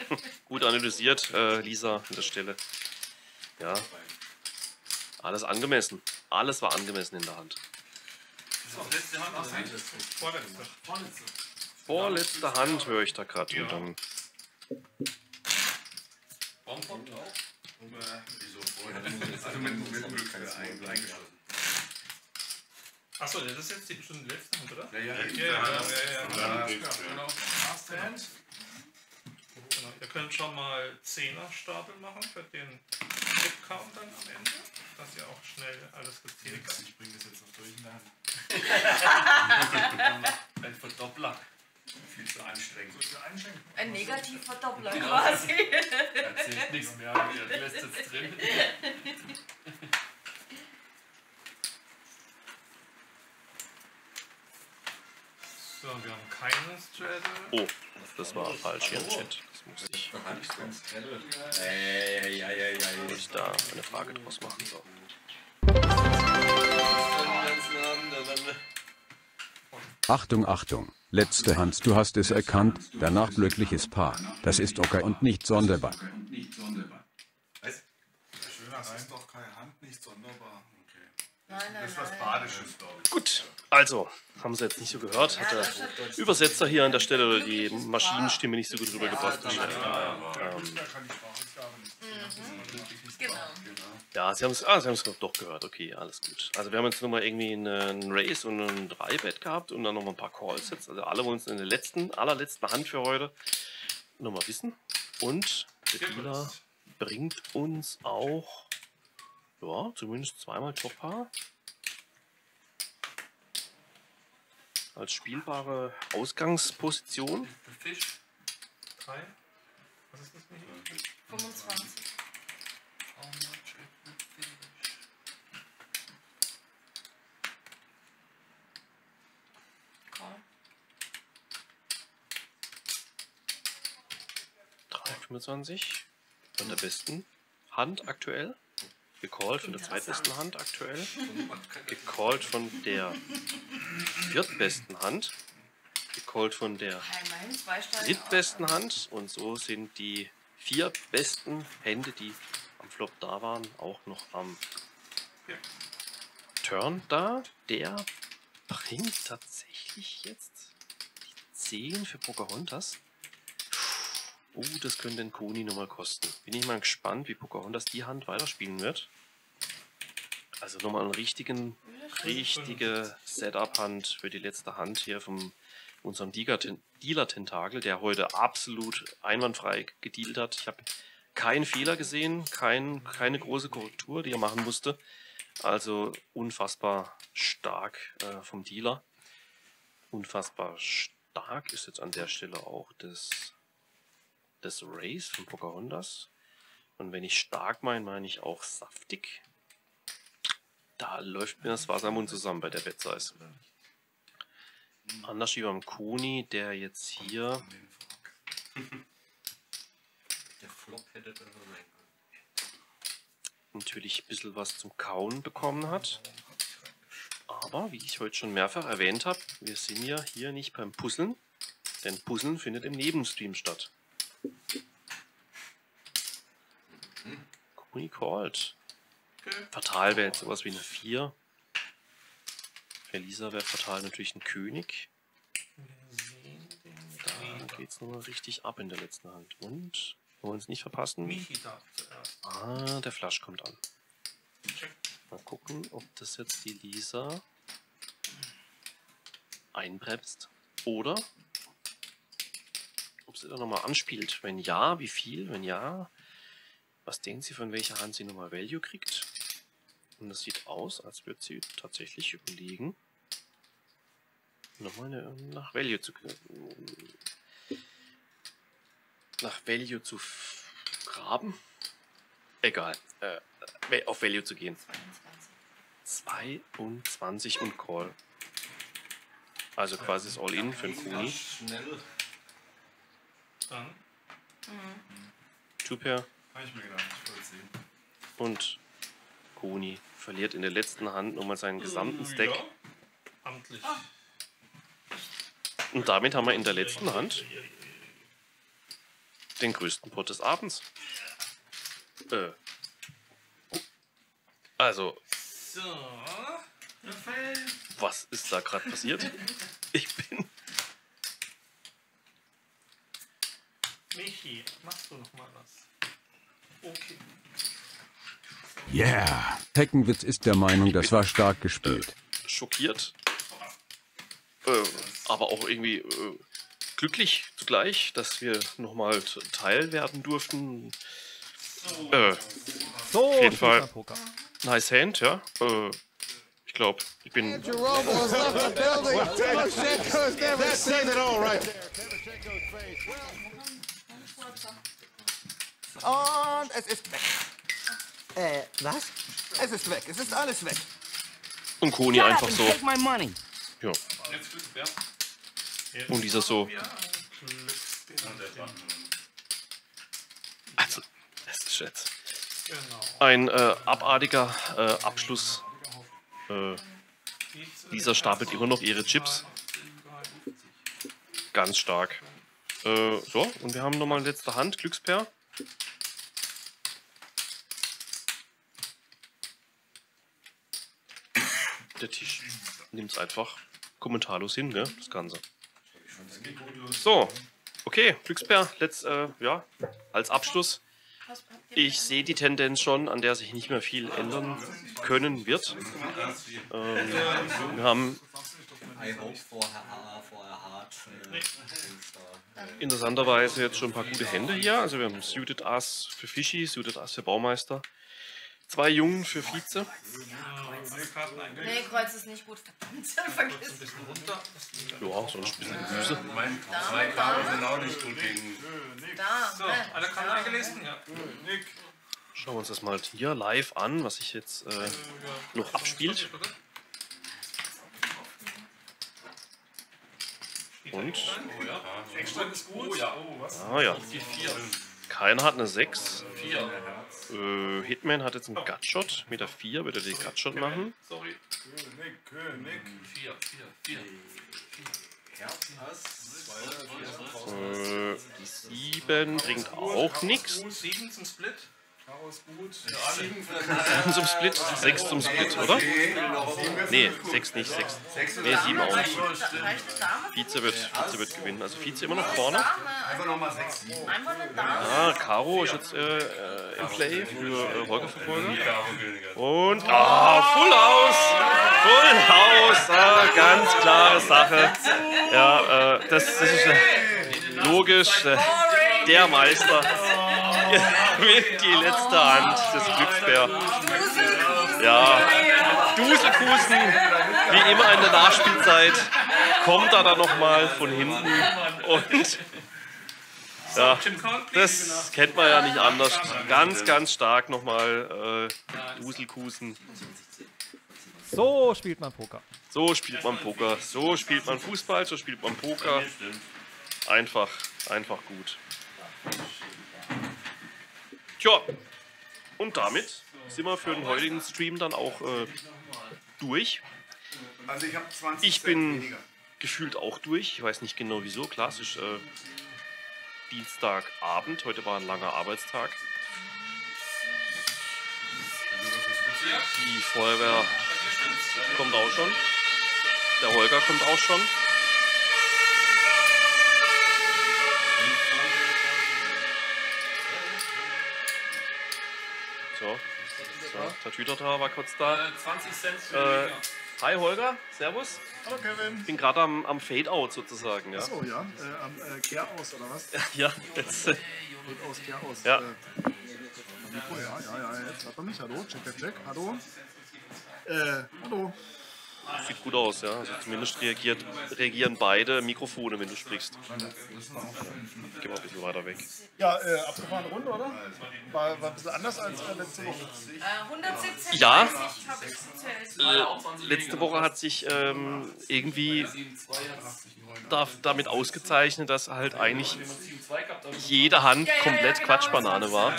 Gut analysiert, äh, Lisa, an der Stelle. Ja. Alles angemessen. Alles war angemessen in der Hand. So, letzte Hand. Was heißt Vorletzte. Vorletzte. Vorletzte Hand höre ich da gerade. Und dann Bonbon auch. Wieso vorher? Also mit, mit Glück eingeschlossen. Achso, das ist jetzt die, schon die letzte Hand, oder? Ja, ja, ja, ja, ja, ja, Ja, ja, ja. genau. Last Hand. Genau. Ihr könnt schon mal 10er Stapel machen für den Chip-Count dann am Ende, dass ihr auch schnell alles gezählt habt. Ich bringe das jetzt noch durch in der Hand. Ein Verdoppler. Viel zu anstrengend. Ein Negativverdoppler Genau. quasi. Er zählt nichts mehr, er lässt es drin. So, wir haben keine Straddle. Oh, das war falsch hier im Chat. Das muss ich. Ey, ey, ey, ey, Muss ich da eine Frage draus machen. So. Achtung, Achtung. Letzte Hand, du hast es erkannt. Danach glückliches Paar. Das ist okay und nicht sonderbar. Was? Schöner rein. Das ist doch keine Hand, nicht sonderbar. Okay. Nein, nein, Das ist was. Badisches, glaube ich. Gut, also, haben sie jetzt nicht so gehört. Hat der Übersetzer hier an der Stelle oder die Maschinenstimme nicht so gut rübergebracht. Ähm, Mhm. Genau. Ja, sie haben es ah, sie doch gehört. Okay, alles gut. Also wir haben jetzt nochmal irgendwie einen Race und ein 3-Bet gehabt und dann nochmal ein paar Calls jetzt. Also alle wollen es in der letzten, allerletzten Hand für heute nochmal wissen. Und der Dealer bringt uns auch, ja, zumindest zweimal Top-Paar. Als spielbare Ausgangsposition. Fisch. Drei. Was ist das mit hier? 25. Komm. 3,25 von der besten Hand aktuell. Gecallt von der zweitbesten Hand aktuell. Gecallt von der viertbesten Hand. Gecallt von der drittbesten Hand. Und so sind die vier besten Hände, die am Flop da waren, auch noch am Turn da. Der bringt tatsächlich jetzt die 10 für Pocahontas. Oh, das könnte den Koni nochmal kosten. Bin ich mal gespannt, wie Pocahontas die Hand weiterspielen wird. Also nochmal einen richtigen, richtige Setup-Hand für die letzte Hand hier von unserem Dealer- Dealer-Tentakel, der heute absolut einwandfrei gedealt hat. Ich habe keinen Fehler gesehen, kein, keine große Korrektur, die er machen musste. Also unfassbar stark äh, vom Dealer. Unfassbar stark ist jetzt an der Stelle auch das das Race von Pocahontas. Und wenn ich stark meine, meine ich auch saftig. Da läuft mir das Wasser im Mund zusammen bei der Bet-Size. Anders wie beim Kuni, der jetzt hier Der Flop hätte sein natürlich ein bisschen was zum Kauen bekommen hat. Aber wie ich heute schon mehrfach erwähnt habe, wir sind ja hier nicht beim Puzzeln, denn Puzzeln findet im Nebenstream statt. Kuni called. Okay. Fatal wäre jetzt sowas wie eine 4. Für Lisa wäre fatal natürlich ein König. Da geht's nochmal richtig ab in der letzten Hand. Und wollen wir uns nicht verpassen. Ah, der Flash kommt an. Mal gucken, ob das jetzt die Lisa einbremst oder sie da nochmal anspielt. Wenn ja, wie viel? Wenn ja, was denken Sie, von welcher Hand sie nochmal Value kriegt? Und das sieht aus, als würde sie tatsächlich überlegen, nochmal nach Value zu nach Value zu graben. Egal, äh, auf Value zu gehen. 22 und Call. Also quasi das All-In für den Kuni. Dann. Two-Pair Habe ich mir gedacht, ich wollte sehen. und Kuni verliert in der letzten Hand nochmal seinen gesamten Stack. Ja. Amtlich. Und damit haben wir in der letzten Hand den größten Pot des Abends. Äh. Also, So. Was ist da gerade passiert? Ich bin. Michi, machst du noch mal was? Okay. Yeah. Heckenwitz ist der Meinung, das war stark gespielt. schockiert. Äh, aber auch irgendwie äh, glücklich zugleich, dass wir nochmal Teil werden durften. Äh, So auf jeden Fall Poker. nice Hand, ja. Äh, ich glaube, ich bin. Und es ist weg. Äh, was? Es ist weg. Es ist alles weg. Und Koni einfach so. my money. Ja. Und dieser so. Also, das ist jetzt Genau. ein äh, abartiger äh, Abschluss. Äh, Lisa stapelt immer noch ihre Chips. Ganz stark. Äh, so, und wir haben nochmal letzte Hand, Glückspair. Der Tisch nimmt es einfach kommentarlos hin, gell, das Ganze. So, okay, Glückspair, let's, äh, ja, als Abschluss. Ich sehe die Tendenz schon, an der sich nicht mehr viel ändern können wird. Ähm, wir haben interessanterweise jetzt schon ein paar gute Hände hier. Also wir haben Suited Ass für Fischi, Suited Ass für Baumeister. Zwei Jungen für Vize. Nee, Kreuz ist nicht gut. Verdammt, vergiss. Ja, sonst ein bisschen Gemüse. Mein, zwei Karten sind auch nicht gut gegen. Da, So, alle Karten eingelesen? Ja. Schauen wir uns das mal hier live an, was sich jetzt äh, noch abspielt. Und? Oh ja. Eckstand ist gut. Oh ja. Oh, was? Ah ja. Die vier. Keiner hat eine 6. Vier. Äh, Hitman hat jetzt einen Gutshot. Mit der 4 wird er den Gutshot machen. Sorry. König, König. Vier, vier, vier. Herz, Ass, zwei, vier, Äh, die 7 bringt auch nichts. Sieben zum Split. Karo ist gut. 7 zum Split, 6 zum Split, oder? Nee, 6 nicht, 6. Nee, 7 auch nicht. Vize wird, Vize wird gewinnen. Also Vize immer noch vorne. Dame. Einfach nochmal 6, 7. Einfach eine Dame. Ah, Karo ist jetzt äh, äh, im Play für äh, Holgerverfolger. Und, ah, Full House! Full House! Ah, ganz klare Sache. Ja, äh, das, das ist äh, logisch. Äh, der Meister die letzte Hand des Glücksbär. Ja, Duselkusen, wie immer in der Nachspielzeit, kommt er dann nochmal von hinten und ja, das kennt man ja nicht anders. Ganz, ganz stark nochmal äh, Duselkusen. So spielt man Poker. So spielt man Poker, so spielt man Fußball, so spielt man Poker. Einfach, einfach gut. Tja, und damit sind wir für den heutigen Stream dann auch äh, durch. Also ich habe 20 Ich bin weniger. gefühlt auch durch. Ich weiß nicht genau wieso. Klassisch äh, Dienstagabend. Heute war ein langer Arbeitstag. Die Feuerwehr kommt auch schon. Der Holger kommt auch schon. So, so der Tüterter war kurz da. 20 Cent für Äh, hi Holger, Servus. Hallo Kevin. Bin gerade am, am Fade-Out sozusagen. Ja, Achso, ja. Äh, am äh, Kehr aus, oder was? ja jetzt. äh, Geht aus, Kehr aus. Ja. Äh, Mikro, ja, ja, ja, jetzt hat er mich. Hallo, check, check, check. Hallo. Äh, hallo. Sieht gut aus, ja. Also zumindest reagiert, reagieren beide Mikrofone, wenn du sprichst. Geh mal ein bisschen weiter weg. Ja, äh, abgefahrene Runde, oder? War, war ein bisschen anders als äh, letzte Woche. Äh, 117 Ja. 30 habe ich gezählt. Äh, letzte Woche hat sich ähm, irgendwie da, damit ausgezeichnet, dass halt eigentlich jede Hand komplett Quatschbanane war.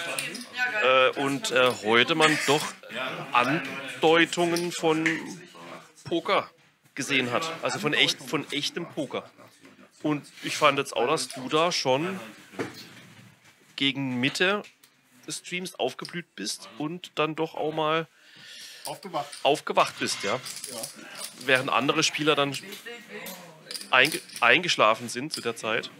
Äh, und äh, heute man doch Andeutungen von Poker gesehen hat. Also von, echt, von echtem Poker. Und ich fand jetzt auch, dass du da schon gegen Mitte des Streams aufgeblüht bist und dann doch auch mal Aufgewacht. aufgewacht bist, ja. Ja. Während andere Spieler dann einge eingeschlafen sind zu der Zeit.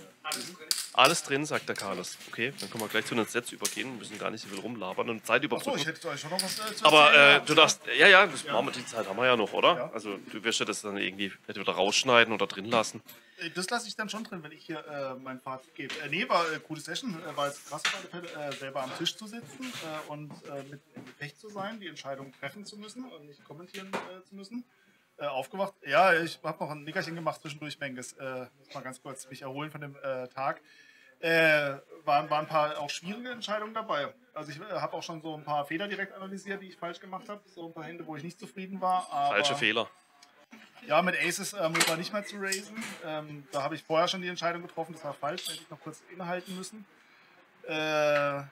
Alles drin, sagt der Carlos. Okay, dann können wir gleich zu den Sets übergehen. Wir müssen gar nicht so viel rumlabern und Zeit Achso, überbrücken. ich hätte euch schon noch was äh, zu Aber äh, du darfst, ja, ja, das machen wir, die Zeit haben wir ja noch, oder? Also du wirst ja das dann irgendwie entweder rausschneiden oder drin lassen. Äh, Das lasse ich dann schon drin, wenn ich hier äh, mein Fazit gebe. Äh, nee, war äh, coole Session. Äh, war jetzt krass, äh, selber am Tisch zu sitzen äh, und äh, mit im Gefecht zu sein, die Entscheidung treffen zu müssen und nicht kommentieren zu müssen. Äh, aufgewacht. Ja, ich habe noch ein Nickerchen gemacht zwischendurch, Menges. Äh, muss mal ganz kurz mich erholen von dem äh, Tag. Äh, waren, waren ein paar auch schwierige Entscheidungen dabei. Also ich äh, habe auch schon so ein paar Fehler direkt analysiert, die ich falsch gemacht habe. So ein paar Hände, wo ich nicht zufrieden war. Falsche Fehler. ja, mit Aces äh, muss man nicht mehr zu raisen. Ähm, da habe ich vorher schon die Entscheidung getroffen, das war falsch, da hätte ich noch kurz innehalten müssen. Äh,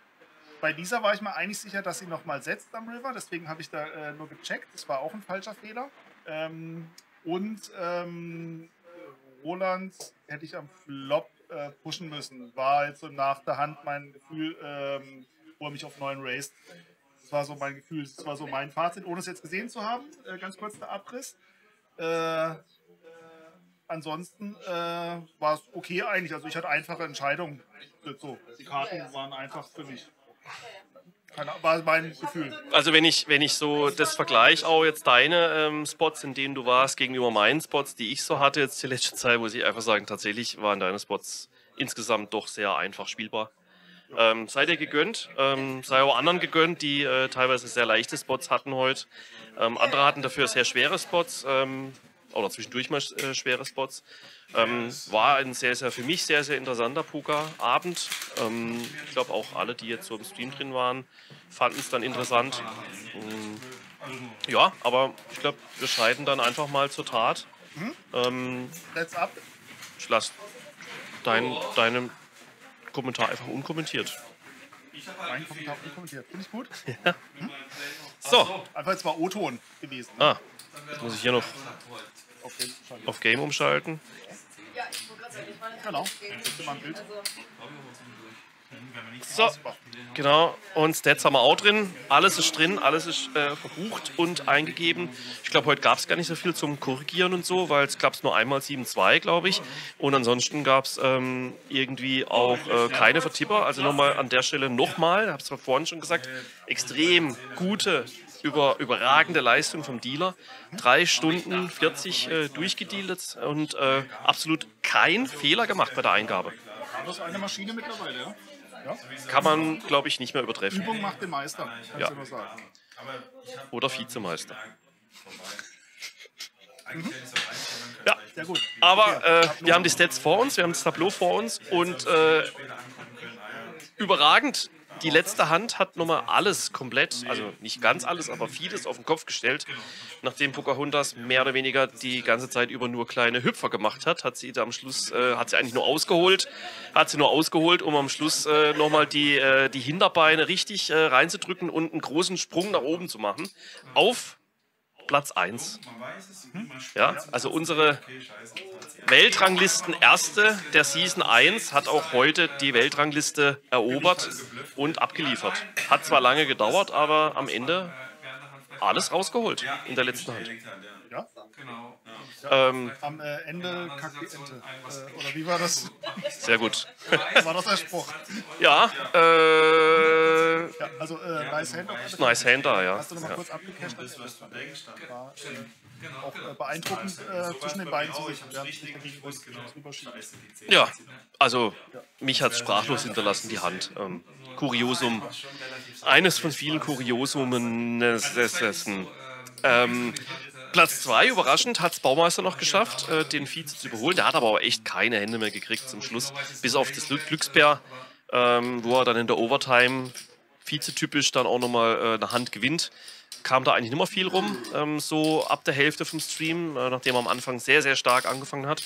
bei dieser war ich mir eigentlich sicher, dass sie nochmal setzt am River, deswegen habe ich da äh, nur gecheckt. Das war auch ein falscher Fehler. Ähm, und ähm, Roland hätte ich am Flop äh, pushen müssen. War jetzt so nach der Hand mein Gefühl, ähm, wo er mich auf 9 raced. Das war so mein Gefühl, das war so mein Fazit, ohne es jetzt gesehen zu haben. Äh, ganz kurz der Abriss. Äh, ansonsten äh, war es okay eigentlich. Also ich hatte einfache Entscheidungen. So, die Karten waren einfach für mich. War mein Gefühl. Also wenn ich, wenn ich so das vergleiche, auch jetzt deine ähm, Spots, in denen du warst, gegenüber meinen Spots, die ich so hatte jetzt die letzte Zeit, muss ich einfach sagen, tatsächlich waren deine Spots insgesamt doch sehr einfach spielbar. Ähm, seid ihr gegönnt, ähm, sei auch anderen gegönnt, die äh, teilweise sehr leichte Spots hatten heute. Ähm, andere hatten dafür sehr schwere Spots ähm, oder zwischendurch mal äh, schwere Spots. Ähm, war ein sehr, sehr für mich sehr, sehr interessanter Pokerabend. Ähm, ich glaube auch alle, die jetzt so im Stream drin waren, fanden es dann interessant. Ähm, ja, aber ich glaube, wir schreiten dann einfach mal zur Tat. Mhm. Ähm, Let's up. ich lasse dein, deinen Kommentar einfach unkommentiert. Mein Kommentar unkommentiert. Finde ich gut. Ja. So. Einfach jetzt mal O-Ton gewesen. Ah, jetzt muss ich hier noch Auf Fall. auf Game umschalten. Genau. Jetzt mal ein Bild. So, genau. Und Stats haben wir auch drin. Alles ist drin, alles ist äh, verbucht und eingegeben. Ich glaube, heute gab es gar nicht so viel zum Korrigieren und so, weil es gab es nur einmal 7-2, glaube ich. Und ansonsten gab es ähm, irgendwie auch äh, keine Vertipper. Also nochmal an der Stelle nochmal, ich habe es vorhin schon gesagt, extrem gute, über, überragende Leistung vom Dealer. Drei Stunden 40 äh, durchgedealt und äh, absolut kein Fehler gemacht bei der Eingabe. Das ist eine Maschine mittlerweile, ja? Ja? Kann man, glaube ich, nicht mehr übertreffen. Übung macht den Meister, kannst Ja. du nur sagen. Oder Vizemeister. Ja, sehr gut. Aber äh, wir haben die Stats vor uns, wir haben das Tableau vor uns und äh, überragend. Die letzte Hand hat nochmal alles komplett, also nicht ganz alles, aber vieles auf den Kopf gestellt. Nachdem Pocahontas mehr oder weniger die ganze Zeit über nur kleine Hüpfer gemacht hat, hat sie da am Schluss, äh, hat sie eigentlich nur ausgeholt, hat sie nur ausgeholt, um am Schluss äh, nochmal die, äh, die Hinterbeine richtig äh, reinzudrücken und einen großen Sprung nach oben zu machen. Auf Platz 1. Ja, also unsere Weltranglisten Erste der Season 1 hat auch heute die Weltrangliste erobert und abgeliefert. Hat zwar lange gedauert, aber am Ende alles rausgeholt in der letzten Hand. Ja? Genau. Ähm, Am äh, Ende kackt die Ente. Äh, oder wie war das? Sehr gut. war das der Spruch? Ja, äh, Ja, also äh, nice Hand. Nice Hand da, ja. Hast du noch mal Ja. kurz abgecasht? Das war äh, auch äh, beeindruckend äh, zwischen den beiden zu sich rüberschiebt. Ja, also mich hat sprachlos hinterlassen, die Hand. Ähm, Kuriosum. Eines von vielen Kuriosummen. Ähm, Platz 2, überraschend, hat es Baumeister noch geschafft, äh, den Vize zu überholen. Der hat aber auch echt keine Hände mehr gekriegt zum Schluss. Bis auf das Glück- Glücksbär, ähm, wo er dann in der Overtime vizetypisch dann auch nochmal äh, eine Hand gewinnt. Kam da eigentlich nicht mehr viel rum, ähm, so ab der Hälfte vom Stream, äh, nachdem er am Anfang sehr, sehr stark angefangen hat.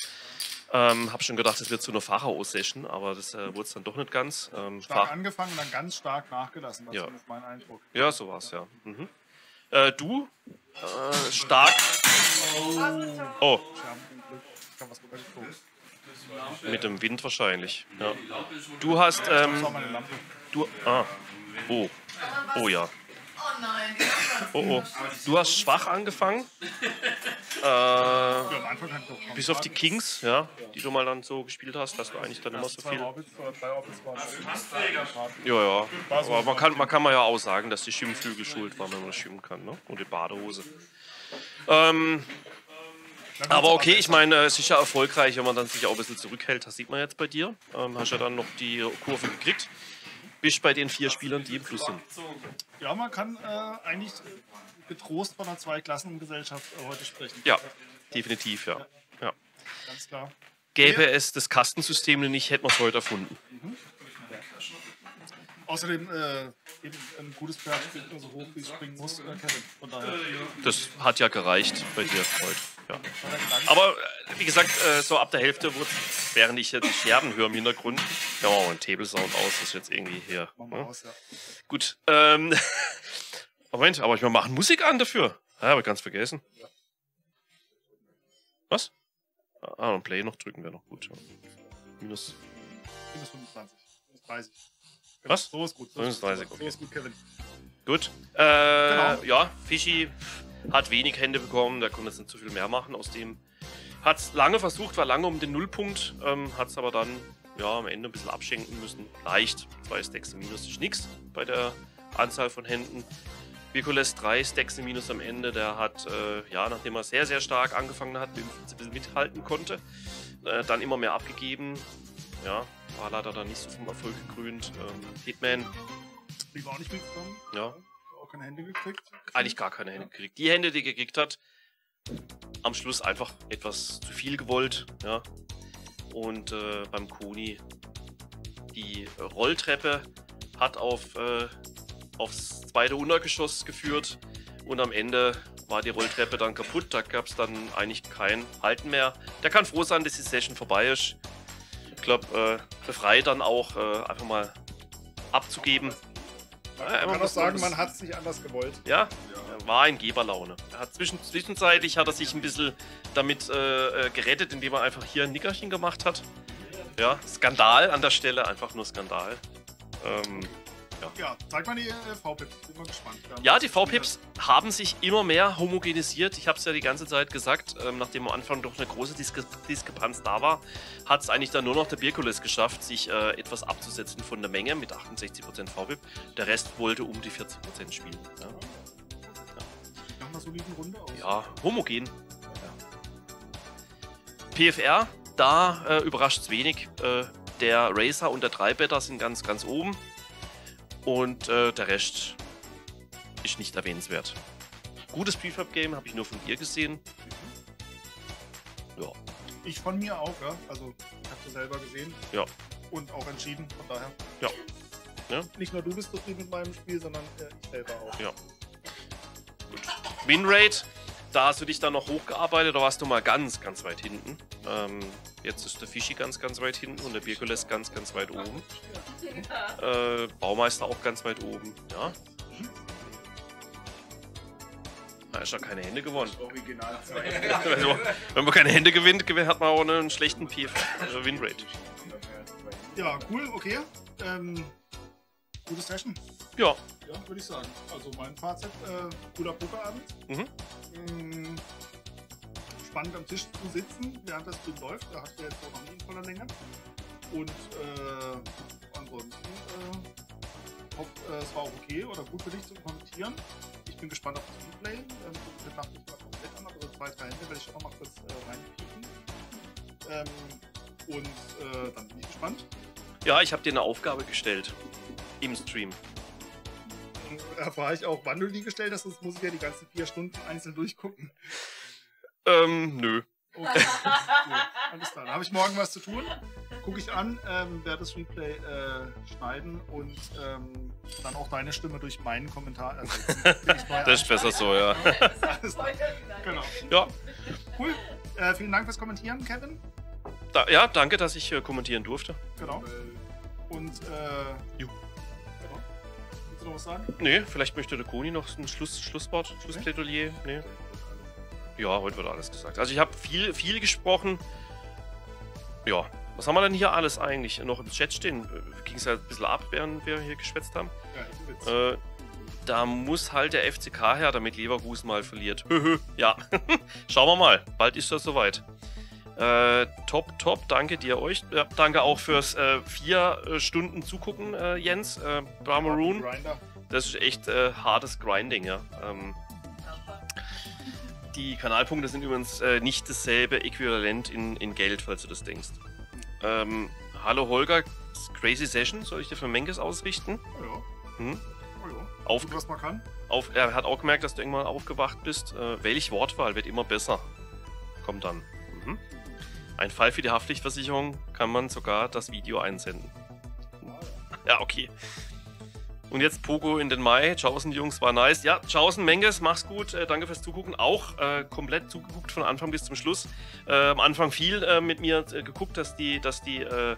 Ähm, hab schon gedacht, das wird so eine Pharao-Session, aber das äh, wurde es dann doch nicht ganz. Ähm, Stark Fa- angefangen und dann ganz stark nachgelassen. Das Ja. ist mein Eindruck. ja, so war's, ja. Mhm. Äh, du, äh, stark. Oh, mit dem Wind wahrscheinlich. Ja. Du hast, ähm, du, ah, oh, oh ja. Oh nein, Oh, oh. Du hast schwach angefangen. Äh, bis auf die Kings, ja, die du mal dann so gespielt hast, hast du eigentlich dann immer so viel. Waren Ja, ja. Aber man kann, man kann mal ja auch sagen, dass die Schwimmflügel schuld waren, wenn man schwimmen kann, ne? Und die Badehose. Ähm, aber okay, ich meine, es ist ja erfolgreich, wenn man dann sich auch ein bisschen zurückhält. Das sieht man jetzt bei dir. Ähm, hast ja dann noch die Kurve gekriegt. Bist bei den vier Spielern, die im Fluss sind. Ja, man kann äh, eigentlich getrost von einer Zweiklassengesellschaft äh, heute sprechen. Ja, definitiv, ja. ja. Ganz klar. Gäbe es das Kastensystem nicht, hätten wir es heute erfunden. Außerdem, äh, eben ein gutes Pferd springt nur so hoch, wie es springen muss, äh, Kevin. Von daher. Das hat ja gereicht bei dir heute. Ja. Aber äh, wie gesagt, äh, so ab der Hälfte wurde, während ich die Scherben höre im Hintergrund, ja, machen wir mal einen Table-Sound aus, das ist jetzt irgendwie hier. Ne? aus, ja. Gut. Ähm, Moment, aber ich wir machen Musik an dafür. Ja, habe ich ganz vergessen. Was? Ah, und Play noch drücken wäre noch gut. Ja. Minus. Minus 25. Minus 30. Was? So ist gut. So Minus ist gut, 30, So okay. ist gut, Kevin. Gut. Äh, Genau. Ja, Fischi hat wenig Hände bekommen, der konnte jetzt nicht so viel mehr machen. Aus dem hat es lange versucht, war lange um den Nullpunkt, ähm, hat es aber dann ja, am Ende ein bisschen abschenken müssen. Leicht. Zwei Stacks im Minus ist nichts bei der Anzahl von Händen. Virkules drei Stacks im Minus am Ende. Der hat, äh, ja, nachdem er sehr, sehr stark angefangen hat, ein bisschen mithalten konnte, äh, dann immer mehr abgegeben. Ja, war leider dann nicht so vom Erfolg gekrönt. Ähm, Hitman, Blieb auch nicht mitgekommen. ja, keine Hände gekriegt. eigentlich gar keine Hände gekriegt. Die Hände, die er gekriegt hat, am Schluss einfach etwas zu viel gewollt. Ja. Und äh, beim Koni die Rolltreppe hat auf, äh, aufs zweite Untergeschoss geführt und am Ende war die Rolltreppe dann kaputt. Da gab es dann eigentlich kein Halten mehr. Der kann froh sein, dass die Session vorbei ist. Ich glaube, äh, befreit dann auch äh, einfach mal abzugeben. Man Ja, kann auch sagen, man hat es nicht anders gewollt. ja, er war in Geberlaune. Er hat zwischen, zwischenzeitlich hat er sich ein bisschen damit äh, äh, gerettet, indem er einfach hier ein Nickerchen gemacht hat. Ja, Skandal an der Stelle, einfach nur Skandal. Ähm, ja. Zeig mal die äh, V-Pips. Bin mal gespannt. Ja, die V-Pips haben sich immer mehr homogenisiert. Ich habe es ja die ganze Zeit gesagt, ähm, nachdem am Anfang doch eine große Diskre Diskrepanz da war, hat es eigentlich dann nur noch der Birkules geschafft, sich äh, etwas abzusetzen von der Menge mit 68% V-Pip. Der Rest wollte um die 40% spielen. Ja. Nach einer soliden Runde aus. Ja, homogen. PFR, da äh, überrascht es wenig. Äh, der Racer und der Dreibetter sind ganz, ganz oben. Und äh, der Rest ist nicht erwähnenswert. Gutes Prefab-Game habe ich nur von dir gesehen. Ja. Ich von mir auch, ja. Also, ich habe es selber gesehen. Ja. Und auch entschieden, von daher. Ja. ja. Nicht nur du bist zufrieden mit meinem Spiel, sondern äh, ich selber auch. Ja. Winrate, da hast du dich dann noch hochgearbeitet, da warst du mal ganz, ganz weit hinten. Ähm, jetzt ist der Fischi ganz, ganz weit hinten und der Birkules ganz, ganz weit oben. Äh, Baumeister auch ganz weit oben, ja. Da ist ja keine Hände gewonnen. Original also, wenn man keine Hände gewinnt, hat man auch einen schlechten PF, äh, Winrate. Ja, cool, okay. Ähm, gute Session. Ja. Ja, würde ich sagen. Also mein Fazit, äh, cooler Pokerabend. Mhm. Mm, spannend am Tisch zu sitzen, während das Spiel läuft. Da hat der jetzt auch noch nie in voller Länge. Und äh, ansonsten, äh, hoff, äh, es war auch okay oder gut für dich zum Kommentieren. Ich bin gespannt auf das Replay. Ähm, das macht mich mal komplett an, aber zwei, drei Hände werde ich schon noch mal kurz äh, reinklicken. Ähm, und äh, dann bin ich gespannt. Ja, ich habe dir eine Aufgabe gestellt. Im Stream. Erfahre ich auch, wann du die gestellt hast, sonst muss ich ja die ganzen vier Stunden einzeln durchgucken. Ähm, nö. Okay. Gut, alles klar. Dann habe ich morgen was zu tun. Gucke ich an, ähm, werde das Replay äh, schneiden und ähm, dann auch deine Stimme durch meinen Kommentar ersetzen. Das ist besser so, ja. Genau. Ja. Cool. Äh, vielen Dank fürs Kommentieren, Kevin. Da, ja, danke, dass ich äh, kommentieren durfte. Genau. Und äh. Du noch was sagen? Nee, vielleicht möchte der Koni noch ein Schluss, Schlusswort, Schlussplädoyer. Nee. Ja, heute wird alles gesagt. Also ich habe viel, viel gesprochen. Ja, was haben wir denn hier alles eigentlich noch im Chat stehen? Ging es ja ein bisschen ab, während wir hier geschwätzt haben. Ja, ich. Äh, da muss halt der FCK her, damit Leverkusen mal verliert. ja, schauen wir mal. Bald ist das soweit. Äh, top, top. Danke dir euch. Ja, danke auch fürs äh, vier äh, Stunden zugucken, äh, Jens. Äh, Brahmaroon. Das ist echt äh, hartes Grinding, ja. Ähm, die Kanalpunkte sind übrigens äh, nicht dasselbe Äquivalent in, in Geld, falls du das denkst. Ähm, hallo Holger, Crazy Session, soll ich dir für Menkes ausrichten? Ja. Hm? Oh ja. Auf, Gut, was man kann. auf, er hat auch gemerkt, dass du irgendwann aufgewacht bist. Äh, welch Wortwahl wird immer besser. Kommt dann. Mhm. Ein Fall für die Haftpflichtversicherung kann man sogar das Video einsenden. Ja, okay. Und jetzt Pogo in den Mai. Tschaußen, Jungs, war nice. Ja, Tschaußen, Menges, mach's gut. Äh, danke fürs Zugucken. Auch äh, komplett zugeguckt von Anfang bis zum Schluss. Äh, am Anfang viel äh, mit mir äh, geguckt, dass die, dass die äh,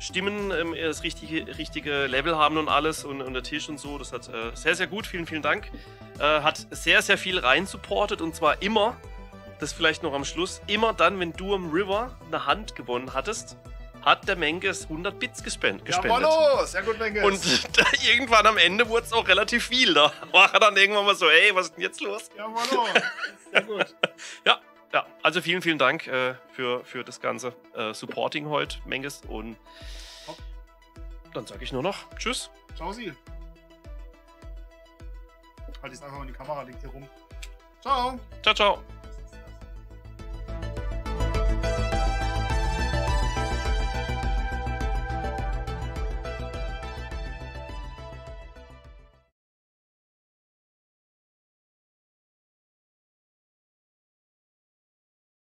Stimmen ähm, das richtige, richtige Level haben und alles und, und der Tisch und so. Das hat sehr, sehr gut. Vielen, vielen Dank. Hat sehr, sehr viel rein supportet und zwar immer, das vielleicht noch am Schluss, immer dann, wenn du am River eine Hand gewonnen hattest, hat der Menkes 100 Bits gespen gespendet. Jawollo, sehr gut, Menkes. Und da, irgendwann am Ende wurde es auch relativ viel. Da war er dann irgendwann mal so, ey, was ist denn jetzt los? Jawollo, sehr gut. Ja, ja, also vielen, vielen Dank äh, für, für das ganze äh, Supporting heute, Menges. Und dann sage ich nur noch Tschüss. Ciao, Sie. Halt jetzt einfach mal in die Kamera, liegt hier rum. Ciao. Ciao, ciao.